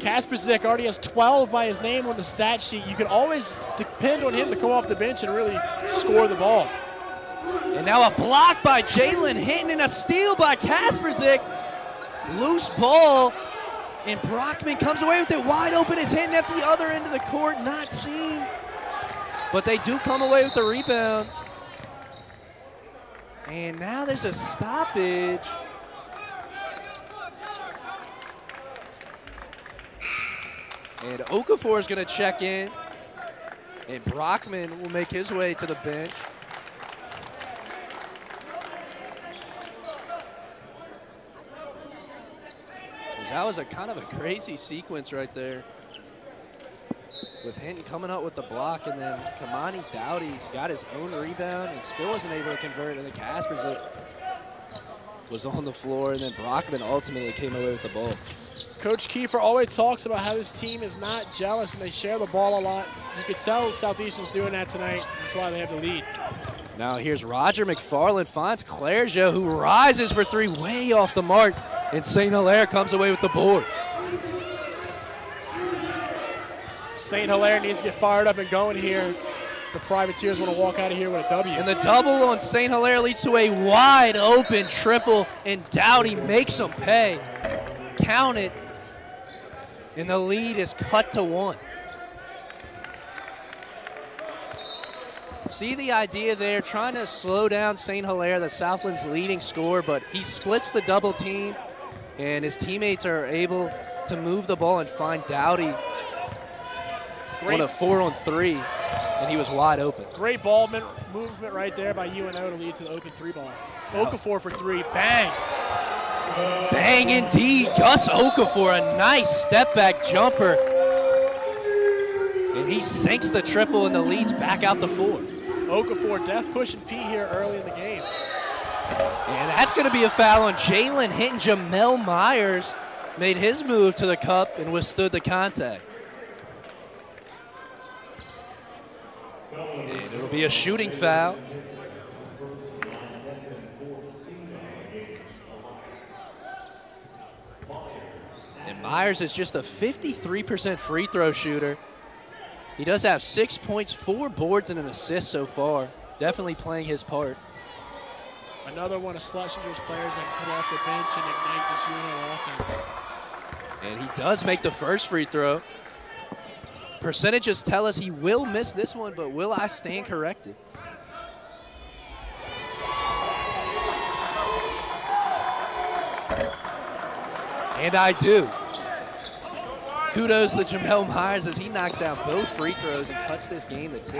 Kasperzik already has 12 by his name on the stat sheet. You can always depend on him to come off the bench and really score the ball. And now a block by Jalen Hinton and a steal by Kasperzik. Loose ball. And Brockman comes away with it wide open. Is Hinton at the other end of the court, not seen. But they do come away with the rebound. And now there's a stoppage. And Okafor is going to check in. And Brockman will make his way to the bench. That was a kind of a crazy sequence right there. With Hinton coming up with the block, and then Kamani Dowdy got his own rebound and still wasn't able to convert. And the Kasperzik was on the floor, and then Brockman ultimately came away with the ball. Coach Kiefer always talks about how his team is not jealous and they share the ball a lot. You could tell Southeastern's doing that tonight. That's why they have the lead. Now here's Roger McFarland finds Clergeot, who rises for three way off the mark. And St. Hilaire comes away with the board. St. Hilaire needs to get fired up and going here. The Privateers want to walk out of here with a W. And the double on St. Hilaire leads to a wide open triple, and Dowdy makes them pay. Count it. And the lead is cut to one. See the idea there, trying to slow down St. Hilaire, the Southland's leading scorer, but he splits the double team, and his teammates are able to move the ball and find Dowdy Great. on a four on three, and he was wide open. Great ball movement right there by UNO to lead to the open three ball. Okafor for three, bang. Bang indeed, Gus Okafor, a nice step back jumper. And he sinks the triple and the leads back out the four. Okafor def pushing P here early in the game. And that's going to be a foul on Jalen Hinton Jamel Myers made his move to the cup and withstood the contact. And it'll be a shooting foul. Myers is just a 53% free throw shooter. He does have six points, four boards, and an assist so far. Definitely playing his part. Another one of Slessinger's players that can come off the bench and ignite this UNO offense. And he does make the first free throw. Percentages tell us he will miss this one, but will I stand corrected? And I do. Kudos to Jamel Myers as he knocks down both free throws and cuts this game to two.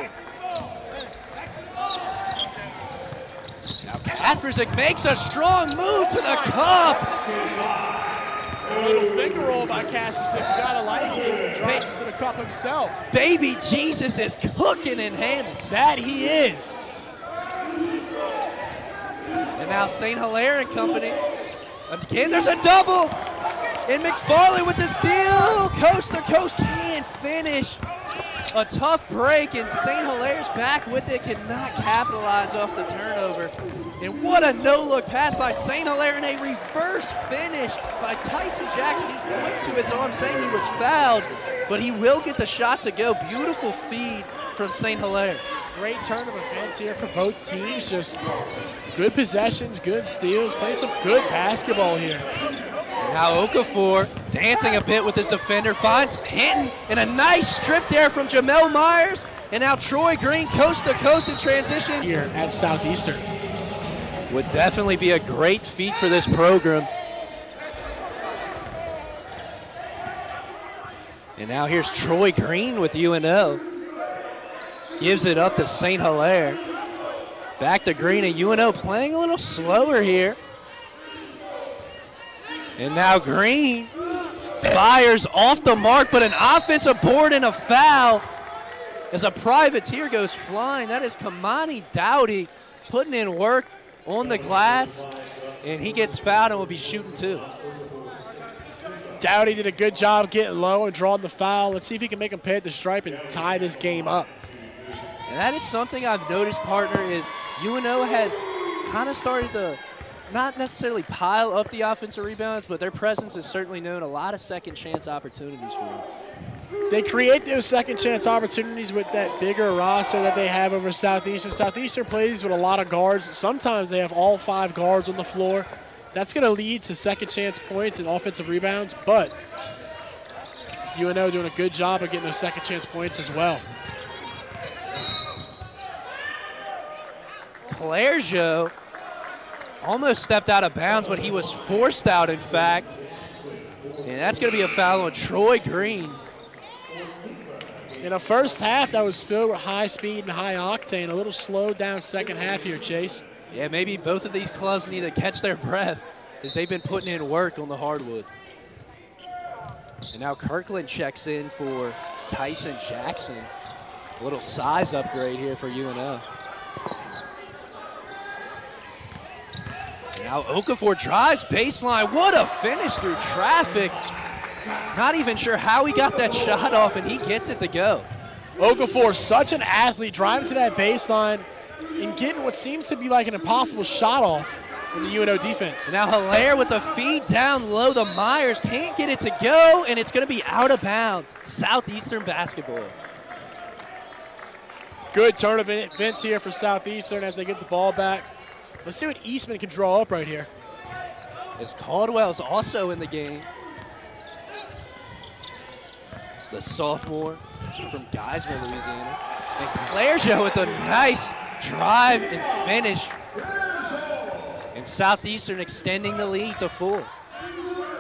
Now Kasperzik makes a strong move to the cup. A little finger roll by Kasperzik. You gotta like it to the cup himself. Baby Jesus is cooking in Hammond. That he is. And now St. Hilaire and company. Again, there's a double. And McFarlane with the steal. Coast to coast can't finish. A tough break, and St. Hilaire's back with it, cannot capitalize off the turnover. And what a no-look pass by St. Hilaire and a reverse finish by Tyson Jackson. He's quick to his arm saying he was fouled, but he will get the shot to go. Beautiful feed from St. Hilaire. Great turn of events here for both teams. Just good possessions, good steals, playing some good basketball here. Now Okafor dancing a bit with his defender, finds Hinton, and a nice strip there from Jamel Myers. And now Troy Green coast to coast in transition. Here at Southeastern. Would definitely be a great feat for this program. And now here's Troy Green with UNO. Gives it up to St. Hilaire. Back to Green and UNO playing a little slower here. And now Green fires off the mark, but an offensive board and a foul as a privateer goes flying. That is Kamani Dowdy putting in work on the glass, and he gets fouled and will be shooting two. Dowdy did a good job getting low and drawing the foul. Let's see if he can make him pay at the stripe and tie this game up. And that is something I've noticed, partner, is UNO has kind of started to not necessarily pile up the offensive rebounds, but their presence has certainly known a lot of second chance opportunities for them. They create those second chance opportunities with that bigger roster that they have over Southeastern. Southeastern plays with a lot of guards. Sometimes they have all five guards on the floor. That's going to lead to second chance points and offensive rebounds, but UNO doing a good job of getting those second chance points as well. Clergeot almost stepped out of bounds, but he was forced out, in fact. And that's going to be a foul on Troy Green. In a first half that was filled with high speed and high octane, a little slowed down second half here, Chase. Yeah, maybe both of these clubs need to catch their breath as they've been putting in work on the hardwood. And now Kirkland checks in for Tyson Jackson. A little size upgrade here for UNO. Now Okafor drives baseline. What a finish through traffic. Not even sure how he got that shot off, and he gets it to go. Okafor, such an athlete, driving to that baseline and getting what seems to be like an impossible shot off in the UNO defense. Now Hilaire with the feed down low. The Myers can't get it to go, and it's going to be out of bounds. Southeastern basketball. Good turn of events here for Southeastern as they get the ball back. Let's see what Eastman can draw up right here. As Caldwell's also in the game. The sophomore from Geismar, Louisiana. And Clergeot with a nice drive and finish. And Southeastern extending the lead to four.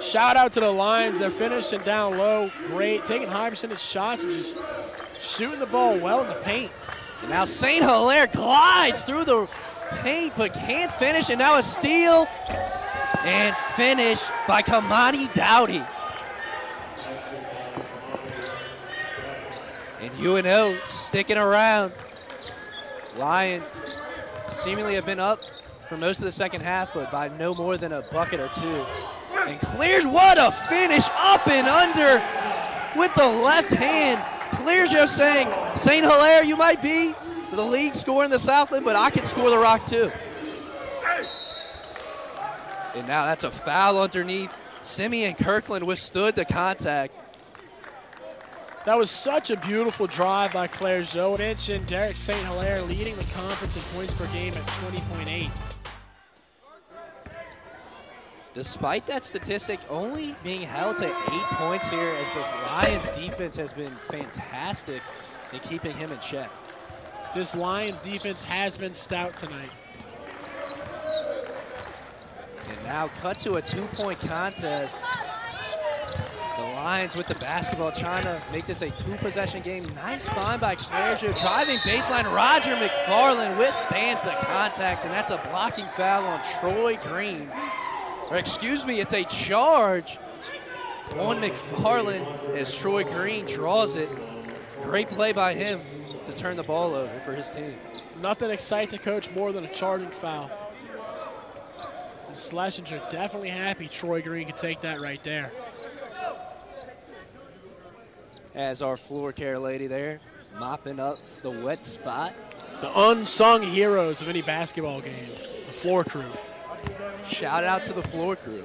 Shout out to the Lions. They're finishing down low. Great. Taking high percentage shots and just shooting the ball well in the paint. And now St. Hilaire glides through the paint but can't finish. And now a steal and finish by Kamani Dowdy. And UNO sticking around. Lions seemingly have been up for most of the second half, but by no more than a bucket or two. And clears what a finish up and under with the left hand. Clergeot saying, St. Hilaire, you might be the league scorer in the Southland, but I can score the rock too. And now that's a foul underneath Simeon Kirkland withstood the contact. That was such a beautiful drive by Claire Zodich and Derek St. Hilaire leading the conference in points per game at 20.8. Despite that statistic only being held to eight points here as this Lions defense has been fantastic in keeping him in check. This Lions defense has been stout tonight. And now cut to a two-point contest. The Lions with the basketball trying to make this a two-possession game. Nice find by Clergeot. Driving baseline, Roger McFarland withstands the contact, and that's a blocking foul on Troy Green. Or excuse me, it's a charge on McFarland as Troy Green draws it. Great play by him to turn the ball over for his team. Nothing excites a coach more than a charging foul. And Slessinger definitely happy Troy Green could take that right there. As our floor care lady there, mopping up the wet spot. The unsung heroes of any basketball game, the floor crew. Shout out to the floor crew.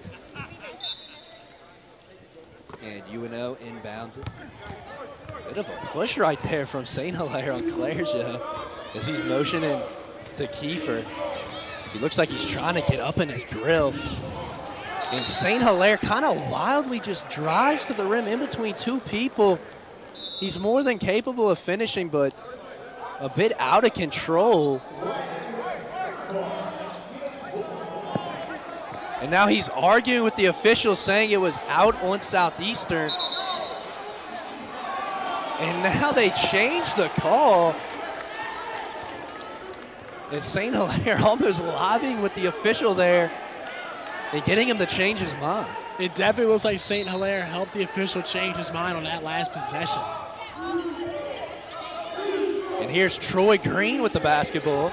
And UNO inbounds it. Bit of a push right there from St. Hilaire on Claire's Clergeot as he's motioning to Kiefer. He looks like he's trying to get up in his grill. And St. Hilaire kind of wildly just drives to the rim in between two people. He's more than capable of finishing, but a bit out of control. And now he's arguing with the officials saying it was out on Southeastern. And now they change the call. And St. Hilaire *laughs* almost lobbying with the official there and getting him to change his mind. It definitely looks like St. Hilaire helped the official change his mind on that last possession. And here's Troy Green with the basketball.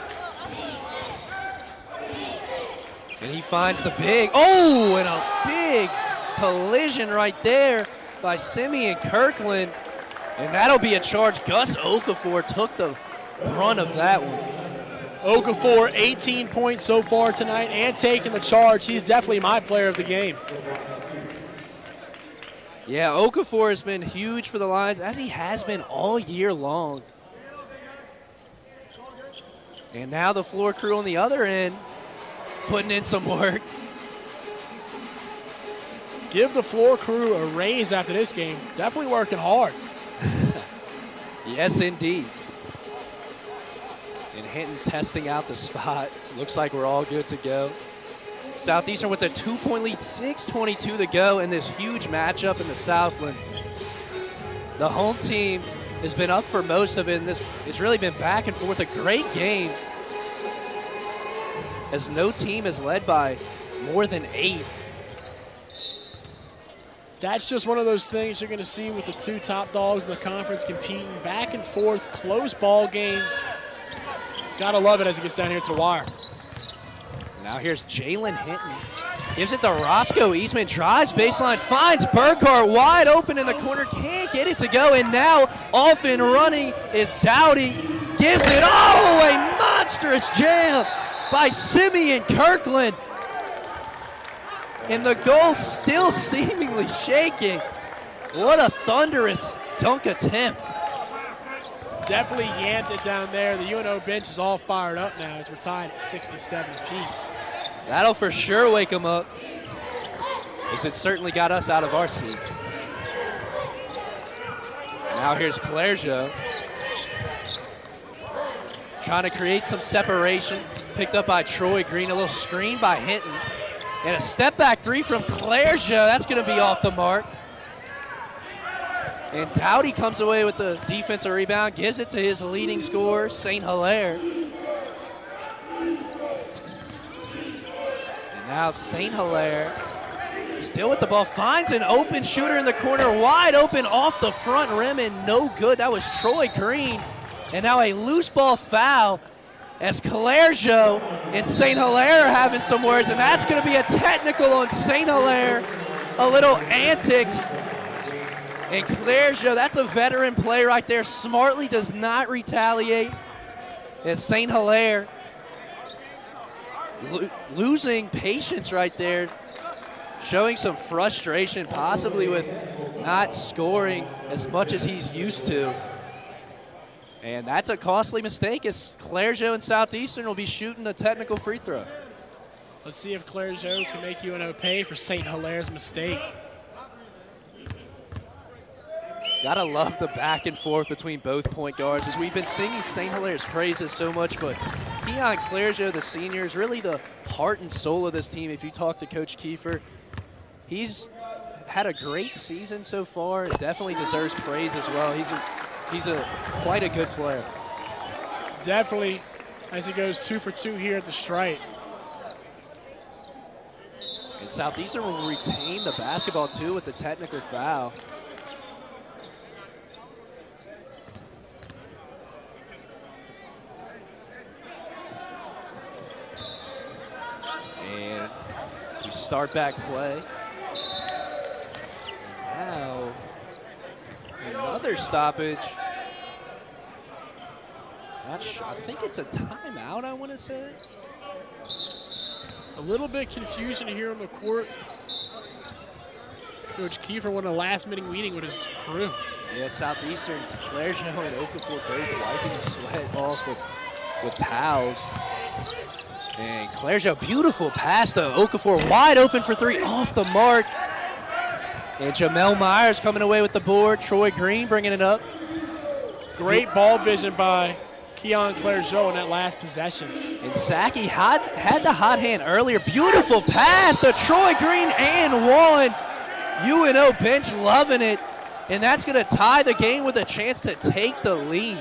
And he finds the big, oh, and a big collision right there by Simeon Kirkland. And that'll be a charge. Gus Okafor took the brunt of that one. Okafor, 18 points so far tonight and taking the charge. He's definitely my player of the game. Yeah, Okafor has been huge for the Lions, as he has been all year long. And now the floor crew on the other end putting in some work. Give the floor crew a raise after this game. Definitely working hard. Yes, indeed. And Hinton testing out the spot. *laughs* Looks like we're all good to go. Southeastern with a two-point lead, 6.22 to go in this huge matchup in the Southland. The home team has been up for most of it, and this it's really been back and forth. A great game, as no team is led by more than eight. That's just one of those things you're going to see with the two top dogs in the conference competing back and forth, close ball game. Gotta love it as it gets down here to the wire. Now here's Jalen Hinton. Gives it to Roscoe Eastman. Drives baseline. Finds Burkhardt wide open in the corner. Can't get it to go. And now off and running is Dowdy. Gives it. Oh, a monstrous jam by Simeon Kirkland. And the goal still seemingly shaking. What a thunderous dunk attempt. Definitely yamped it down there. The UNO bench is all fired up now as we're tied at 67 apiece. That'll for sure wake them up, as it certainly got us out of our seat. Now here's Clergeot. Trying to create some separation. Picked up by Troy Green. A little screen by Hinton. And a step back three from Clergeot. That's going to be off the mark. And Dowdy comes away with the defensive rebound, gives it to his leading scorer, St. Hilaire. And now St. Hilaire, still with the ball, finds an open shooter in the corner, wide open off the front rim, and no good. That was Troy Green. And now a loose ball foul as Clergeot and St. Hilaire are having some words, and that's going to be a technical on St. Hilaire. A little antics and Clergeot, that's a veteran play right there. Smartly does not retaliate. As St. Hilaire lo losing patience right there. showing some frustration, possibly with not scoring as much as he's used to. And that's a costly mistake as Clergeot and Southeastern will be shooting a technical free throw. Let's see if Clergeot can make UNO pay for St. Hilaire's mistake. Gotta love the back and forth between both point guards as we've been singing St. Hilaire's praises so much, but Keon Clergeot, the senior, is really the heart and soul of this team. If you talk to Coach Kiefer, he's had a great season so far. Definitely deserves praise as well. He's a, he's a quite a good player. Definitely, as he goes two for two here at the stripe. And Southeastern will retain the basketball too with the technical foul. And we start back play. And now another stoppage. Not sure. I think it's a timeout, I want to say. A little bit confusion here on the court. Coach Kiefer won a last minute meeting with his crew. Yeah, Southeastern, Clergeot and Okafor both wiping the sweat off with, with towels. And Clergeot, beautiful pass to Okafor, wide open for three, off the mark. And Jamel Myers coming away with the board. Troy Green bringing it up. Great ball vision by Keon Clergeot in that last possession. And Saki had, had the hot hand earlier. Beautiful pass to Troy Green and one. UNO bench loving it. And that's going to tie the game with a chance to take the lead.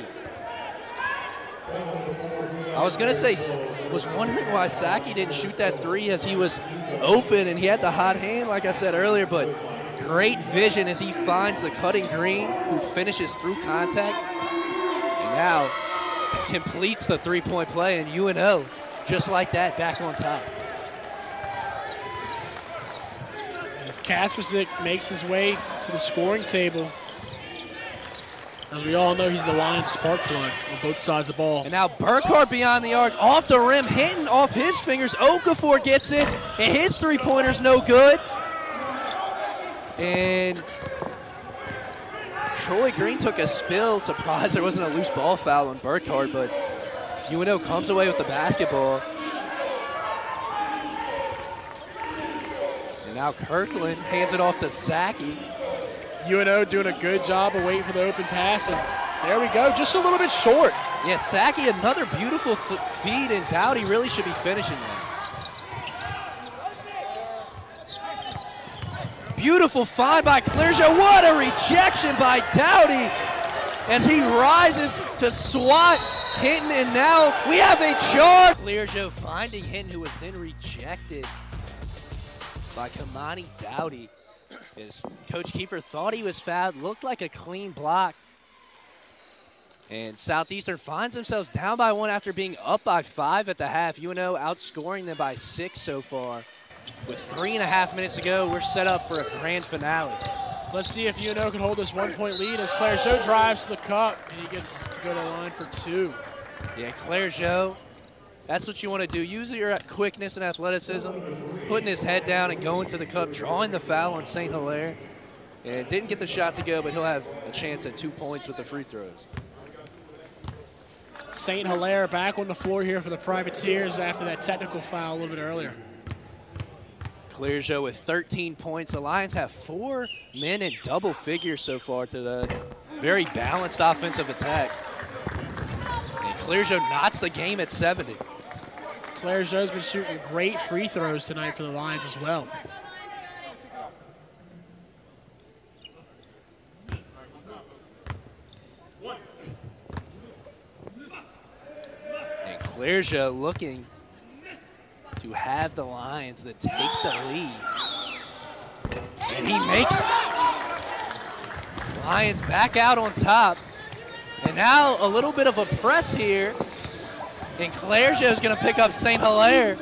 I was going to say, was wondering why Saki didn't shoot that three as he was open and he had the hot hand, like I said earlier, but great vision as he finds the cutting green who finishes through contact. And now completes the three-point play, and UNO, just like that, back on top. As Kasperzik makes his way to the scoring table. As we all know, he's the Lions spark plug on both sides of the ball. And now Burkhardt beyond the arc, off the rim, hitting off his fingers. Okafor gets it, and his three-pointer's no good. And Troy Green took a spill. Surprised there wasn't a loose ball foul on Burkhardt, but UNO comes away with the basketball. And now Kirkland hands it off to Saki. UNO doing a good job of waiting for the open pass, and there we go, just a little bit short. Yeah, Saki, another beautiful feed, and Dowdy really should be finishing that. Beautiful find by Clergeot. What a rejection by Dowdy as he rises to swat Hinton, and now we have a charge. Clergeot finding Hinton, who was then rejected by Kamani Dowdy. As Coach Kiefer thought he was fouled, looked like a clean block. And Southeastern finds themselves down by one after being up by five at the half. UNO outscoring them by six so far. With three and a half minutes to go, we're set up for a grand finale. Let's see if UNO can hold this one-point lead as Clergeot drives the cup, and he gets to go to the line for two. Yeah, Clergeot, that's what you want to do. Use your quickness and athleticism, putting his head down and going to the cup, drawing the foul on St. Hilaire. And didn't get the shot to go, but he'll have a chance at two points with the free throws. St. Hilaire back on the floor here for the Privateers after that technical foul a little bit earlier. Clergeot with 13 points. The Lions have four men in double figures so far to the very balanced offensive attack. And Clergeot knots the game at 70. Clergeot's been shooting great free throws tonight for the Lions as well. And Clergeot looking to have the Lions that take the lead. And he makes it. Lions back out on top. And now a little bit of a press here. And Clergeot is going to pick up St. Hilaire.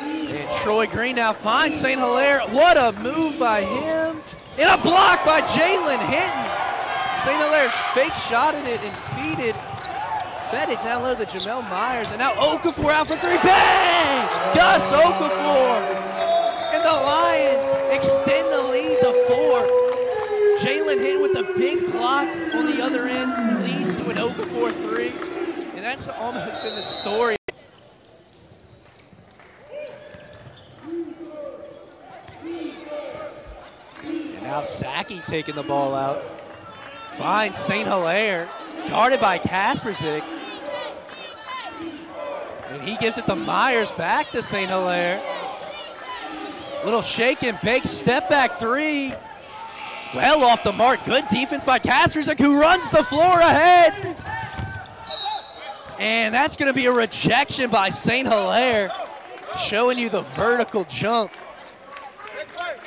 And Troy Green now finds St. Hilaire. What a move by him. And a block by Jalen Hinton. St. Hilaire fake shotted it and feeded it down low to Jamel Myers, and now Okafor out for three. Bang! Gus Okafor! And the Lions extend the lead to four. Jalen Hinton with a big block on the other end leads to an Okafor three. And that's almost been the story. And now Saki taking the ball out. Finds St. Hilaire, guarded by Kasperzik. And he gives it to Myers back to St. Hilaire. Little shake and bake step back three. Well off the mark. Good defense by Kasperzik who runs the floor ahead. And that's going to be a rejection by St. Hilaire, showing you the vertical jump.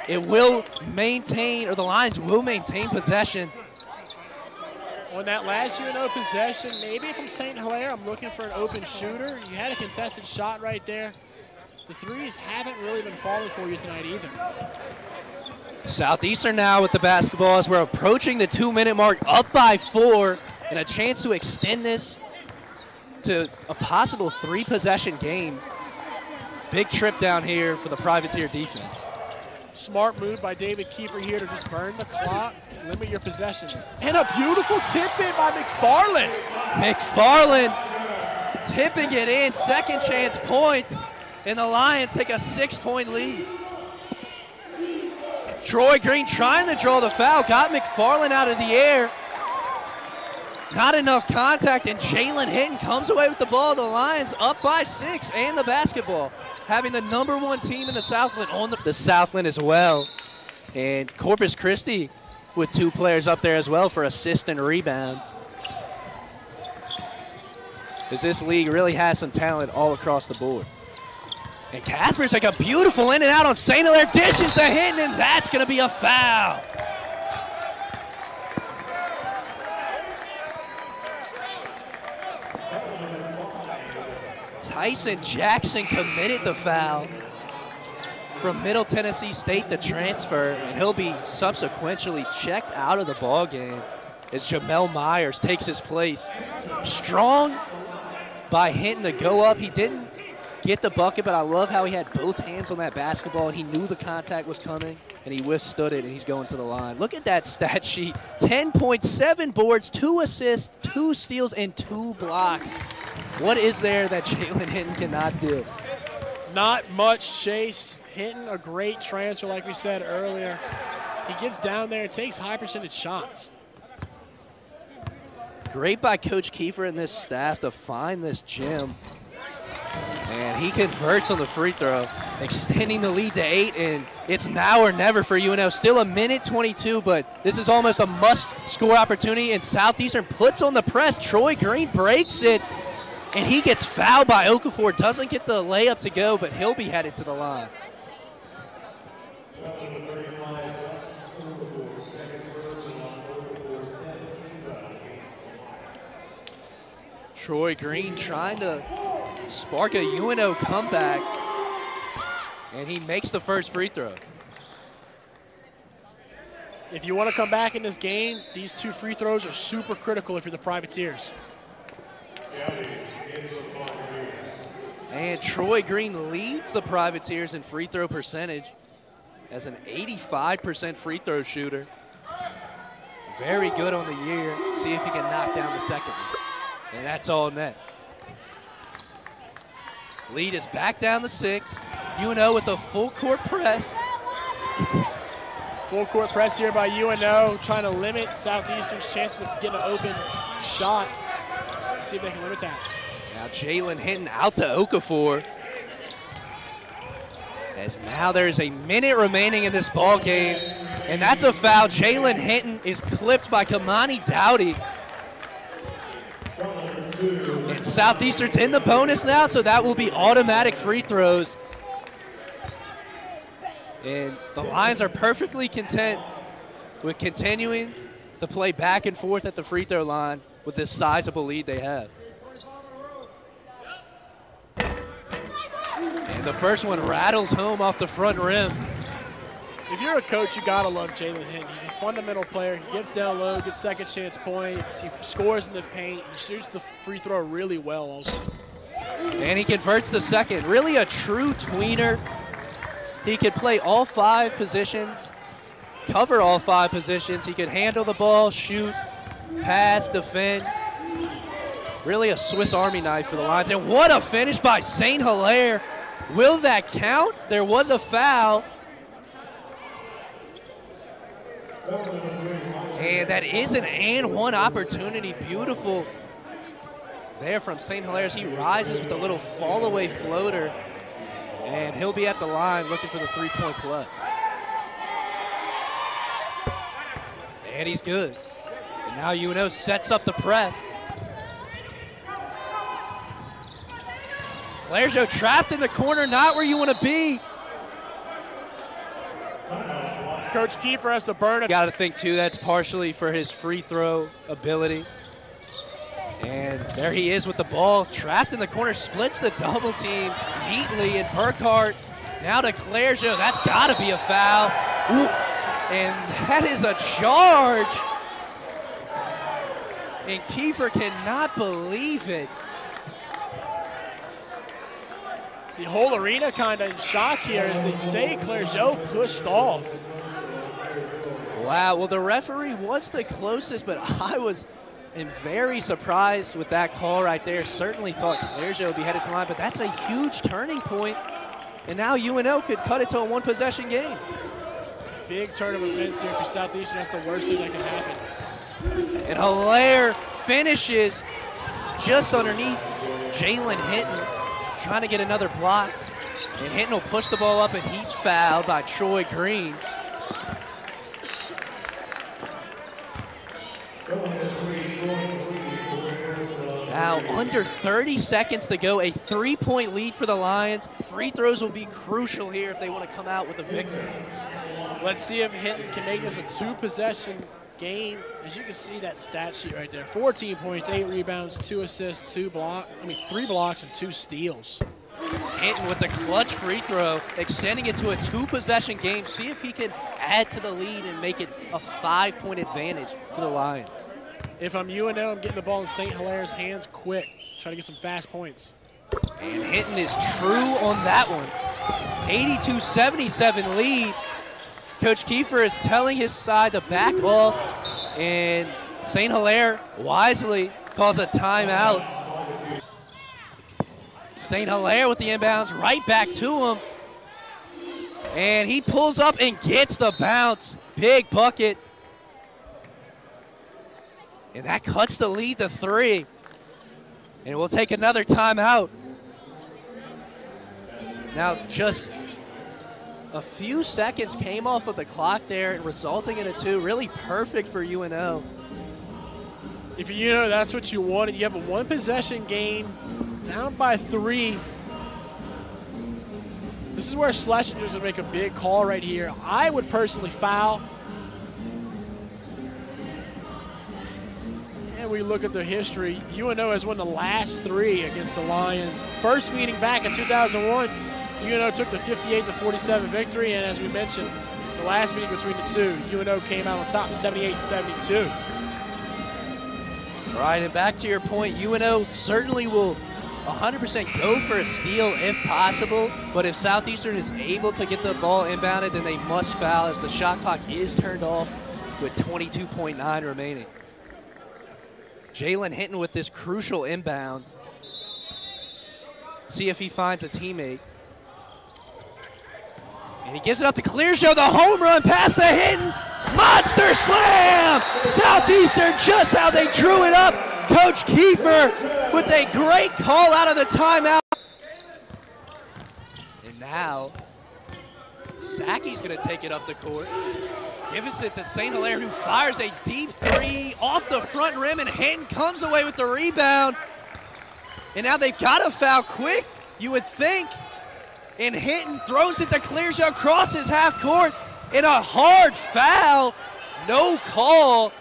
It will maintain, or the Lions will maintain possession. On that last UNO possession, maybe from St. Hilaire, I'm looking for an open shooter. You had a contested shot right there. The threes haven't really been falling for you tonight either. Southeastern now with the basketball as we're approaching the two minute mark, up by four, and a chance to extend this to a possible three possession game. Big trip down here for the privateer defense. Smart move by David Kiefer here to just burn the clock, limit your possessions. And a beautiful tip in by McFarland. McFarland tipping it in, second chance points, and the Lions take a six point lead. Troy Green trying to draw the foul, got McFarland out of the air. Not enough contact, and Jalen Hinton comes away with the ball. The Lions up by six and the basketball, having the number one team in the Southland on the, the Southland as well. And Corpus Christi with two players up there as well for assist and rebounds. Because this league really has some talent all across the board. And Kasperzik a beautiful in and out on St. Hilaire, dishes to Hinton, and that's going to be a foul. Tyson Jackson committed the foul from Middle Tennessee State, the transfer, and he'll be subsequently checked out of the ball game as Jamel Myers takes his place. Strong by Hinton to go up. He didn't get the bucket, but I love how he had both hands on that basketball and he knew the contact was coming and he withstood it and he's going to the line. Look at that stat sheet 10.7 boards, two assists, two steals, and two blocks. What is there that Jalen Hinton cannot do? Not much, Chase. Hinton, a great transfer, like we said earlier. He gets down there and takes high percentage shots. Great by Coach Kiefer and this staff to find this gym. And he converts on the free throw, extending the lead to eight, and it's now or never for UNO. Still a minute 22, but this is almost a must-score opportunity, and Southeastern puts on the press. Troy Green breaks it, and he gets fouled by Okafor. Doesn't get the layup to go, but he'll be headed to the line. Troy Green trying to spark a UNO comeback, and he makes the first free throw. If you want to come back in this game, these two free throws are super critical if you're the Privateers. And Troy Green leads the Privateers in free throw percentage as an 85% free throw shooter. Very good on the year. See if he can knock down the second one. And that's all net. Lead is back down to six. UNO with a full court press. Full court press here by UNO, trying to limit Southeastern's chances of getting an open shot. See if they can limit that. Now Jalen Hinton out to Okafor. As now there's a minute remaining in this ball game, and that's a foul. Jalen Hinton is clipped by Kamani Dowdy. And Southeastern's in the bonus now, so that will be automatic free throws. And the Lions are perfectly content with continuing to play back and forth at the free throw line with this sizable lead they have. The first one rattles home off the front rim. If you're a coach, you gotta love Jalen Hinton. He's a fundamental player. He gets down low, gets second chance points. He scores in the paint. He shoots the free throw really well, also. And he converts the second. Really a true tweener. He could play all five positions, cover all five positions. He could handle the ball, shoot, pass, defend. Really a Swiss Army knife for the Lions. And what a finish by St. Hilaire. Will that count? There was a foul. And that is an and one opportunity. Beautiful there from St. Hilaire's. He rises with a little fall away floater. And he'll be at the line looking for the three point play. And he's good. And now UNO sets up the press. Clergeot trapped in the corner, not where you want to be. Coach Kiefer has to burn it. Got to think, too, that's partially for his free throw ability. And there he is with the ball, trapped in the corner, splits the double team neatly, and Burkhardt now to Clergeot. That's got to be a foul. Ooh. And that is a charge. And Kiefer cannot believe it. The whole arena kind of in shock here as they say Clergeot pushed off. Wow, well, the referee was the closest, but I was very surprised with that call right there. Certainly thought Clergeot would be headed to line, but that's a huge turning point. And now UNO could cut it to a one possession game. Big turn of events here for Southeastern. That's the worst thing that can happen. And Hilaire finishes just underneath Jalen Hinton, trying to get another block. And Hinton will push the ball up, and he's fouled by Troy Green. Now, under 30 seconds to go, a three point lead for the Lions. Free throws will be crucial here if they want to come out with a victory. Let's see if Hinton can make this a two possession game. As you can see that stat sheet right there 14 points, eight rebounds, two assists, two block, I mean, three blocks and two steals. Hinton with the clutch free throw, extending it to a two possession game. See if he can add to the lead and make it a five point advantage for the Lions. If I'm UNO, I'm getting the ball in St. Hilaire's hands quick. Try to get some fast points. And Hinton is true on that one. 82-77 lead. Coach Kiefer is telling his side to back off, and St. Hilaire wisely calls a timeout. St. Hilaire with the inbounds, right back to him. And he pulls up and gets the bounce. Big bucket. And that cuts the lead to three. And we'll take another timeout. Now, just a few seconds came off of the clock there, resulting in a two. Really perfect for UNO. If you know that's what you wanted, you have a one possession game, down by three. This is where Slessinger's gonna make a big call right here. I would personally foul. And we look at the history. UNO has won the last three against the Lions. First meeting back in 2001, UNO took the 58 to 47 victory, and as we mentioned, the last meeting between the two, UNO came out on top 78 72. All right, and back to your point, UNO certainly will 100% go for a steal if possible, but if Southeastern is able to get the ball inbounded, then they must foul as the shot clock is turned off with 22.9 remaining. Jalen Hinton with this crucial inbound. See if he finds a teammate. And he gives it up to Clergeot, the home run past the Hinton. Monster slam! Southeastern just how they drew it up. Coach Kiefer with a great call out of the timeout. And now, Saki's to take it up the court. Gives it to St. Hilaire, who fires a deep three off the front rim, and Hinton comes away with the rebound. And now they've got to foul quick, you would think. And Hinton throws it to Clergeot, crosses half court, in a hard foul. No call.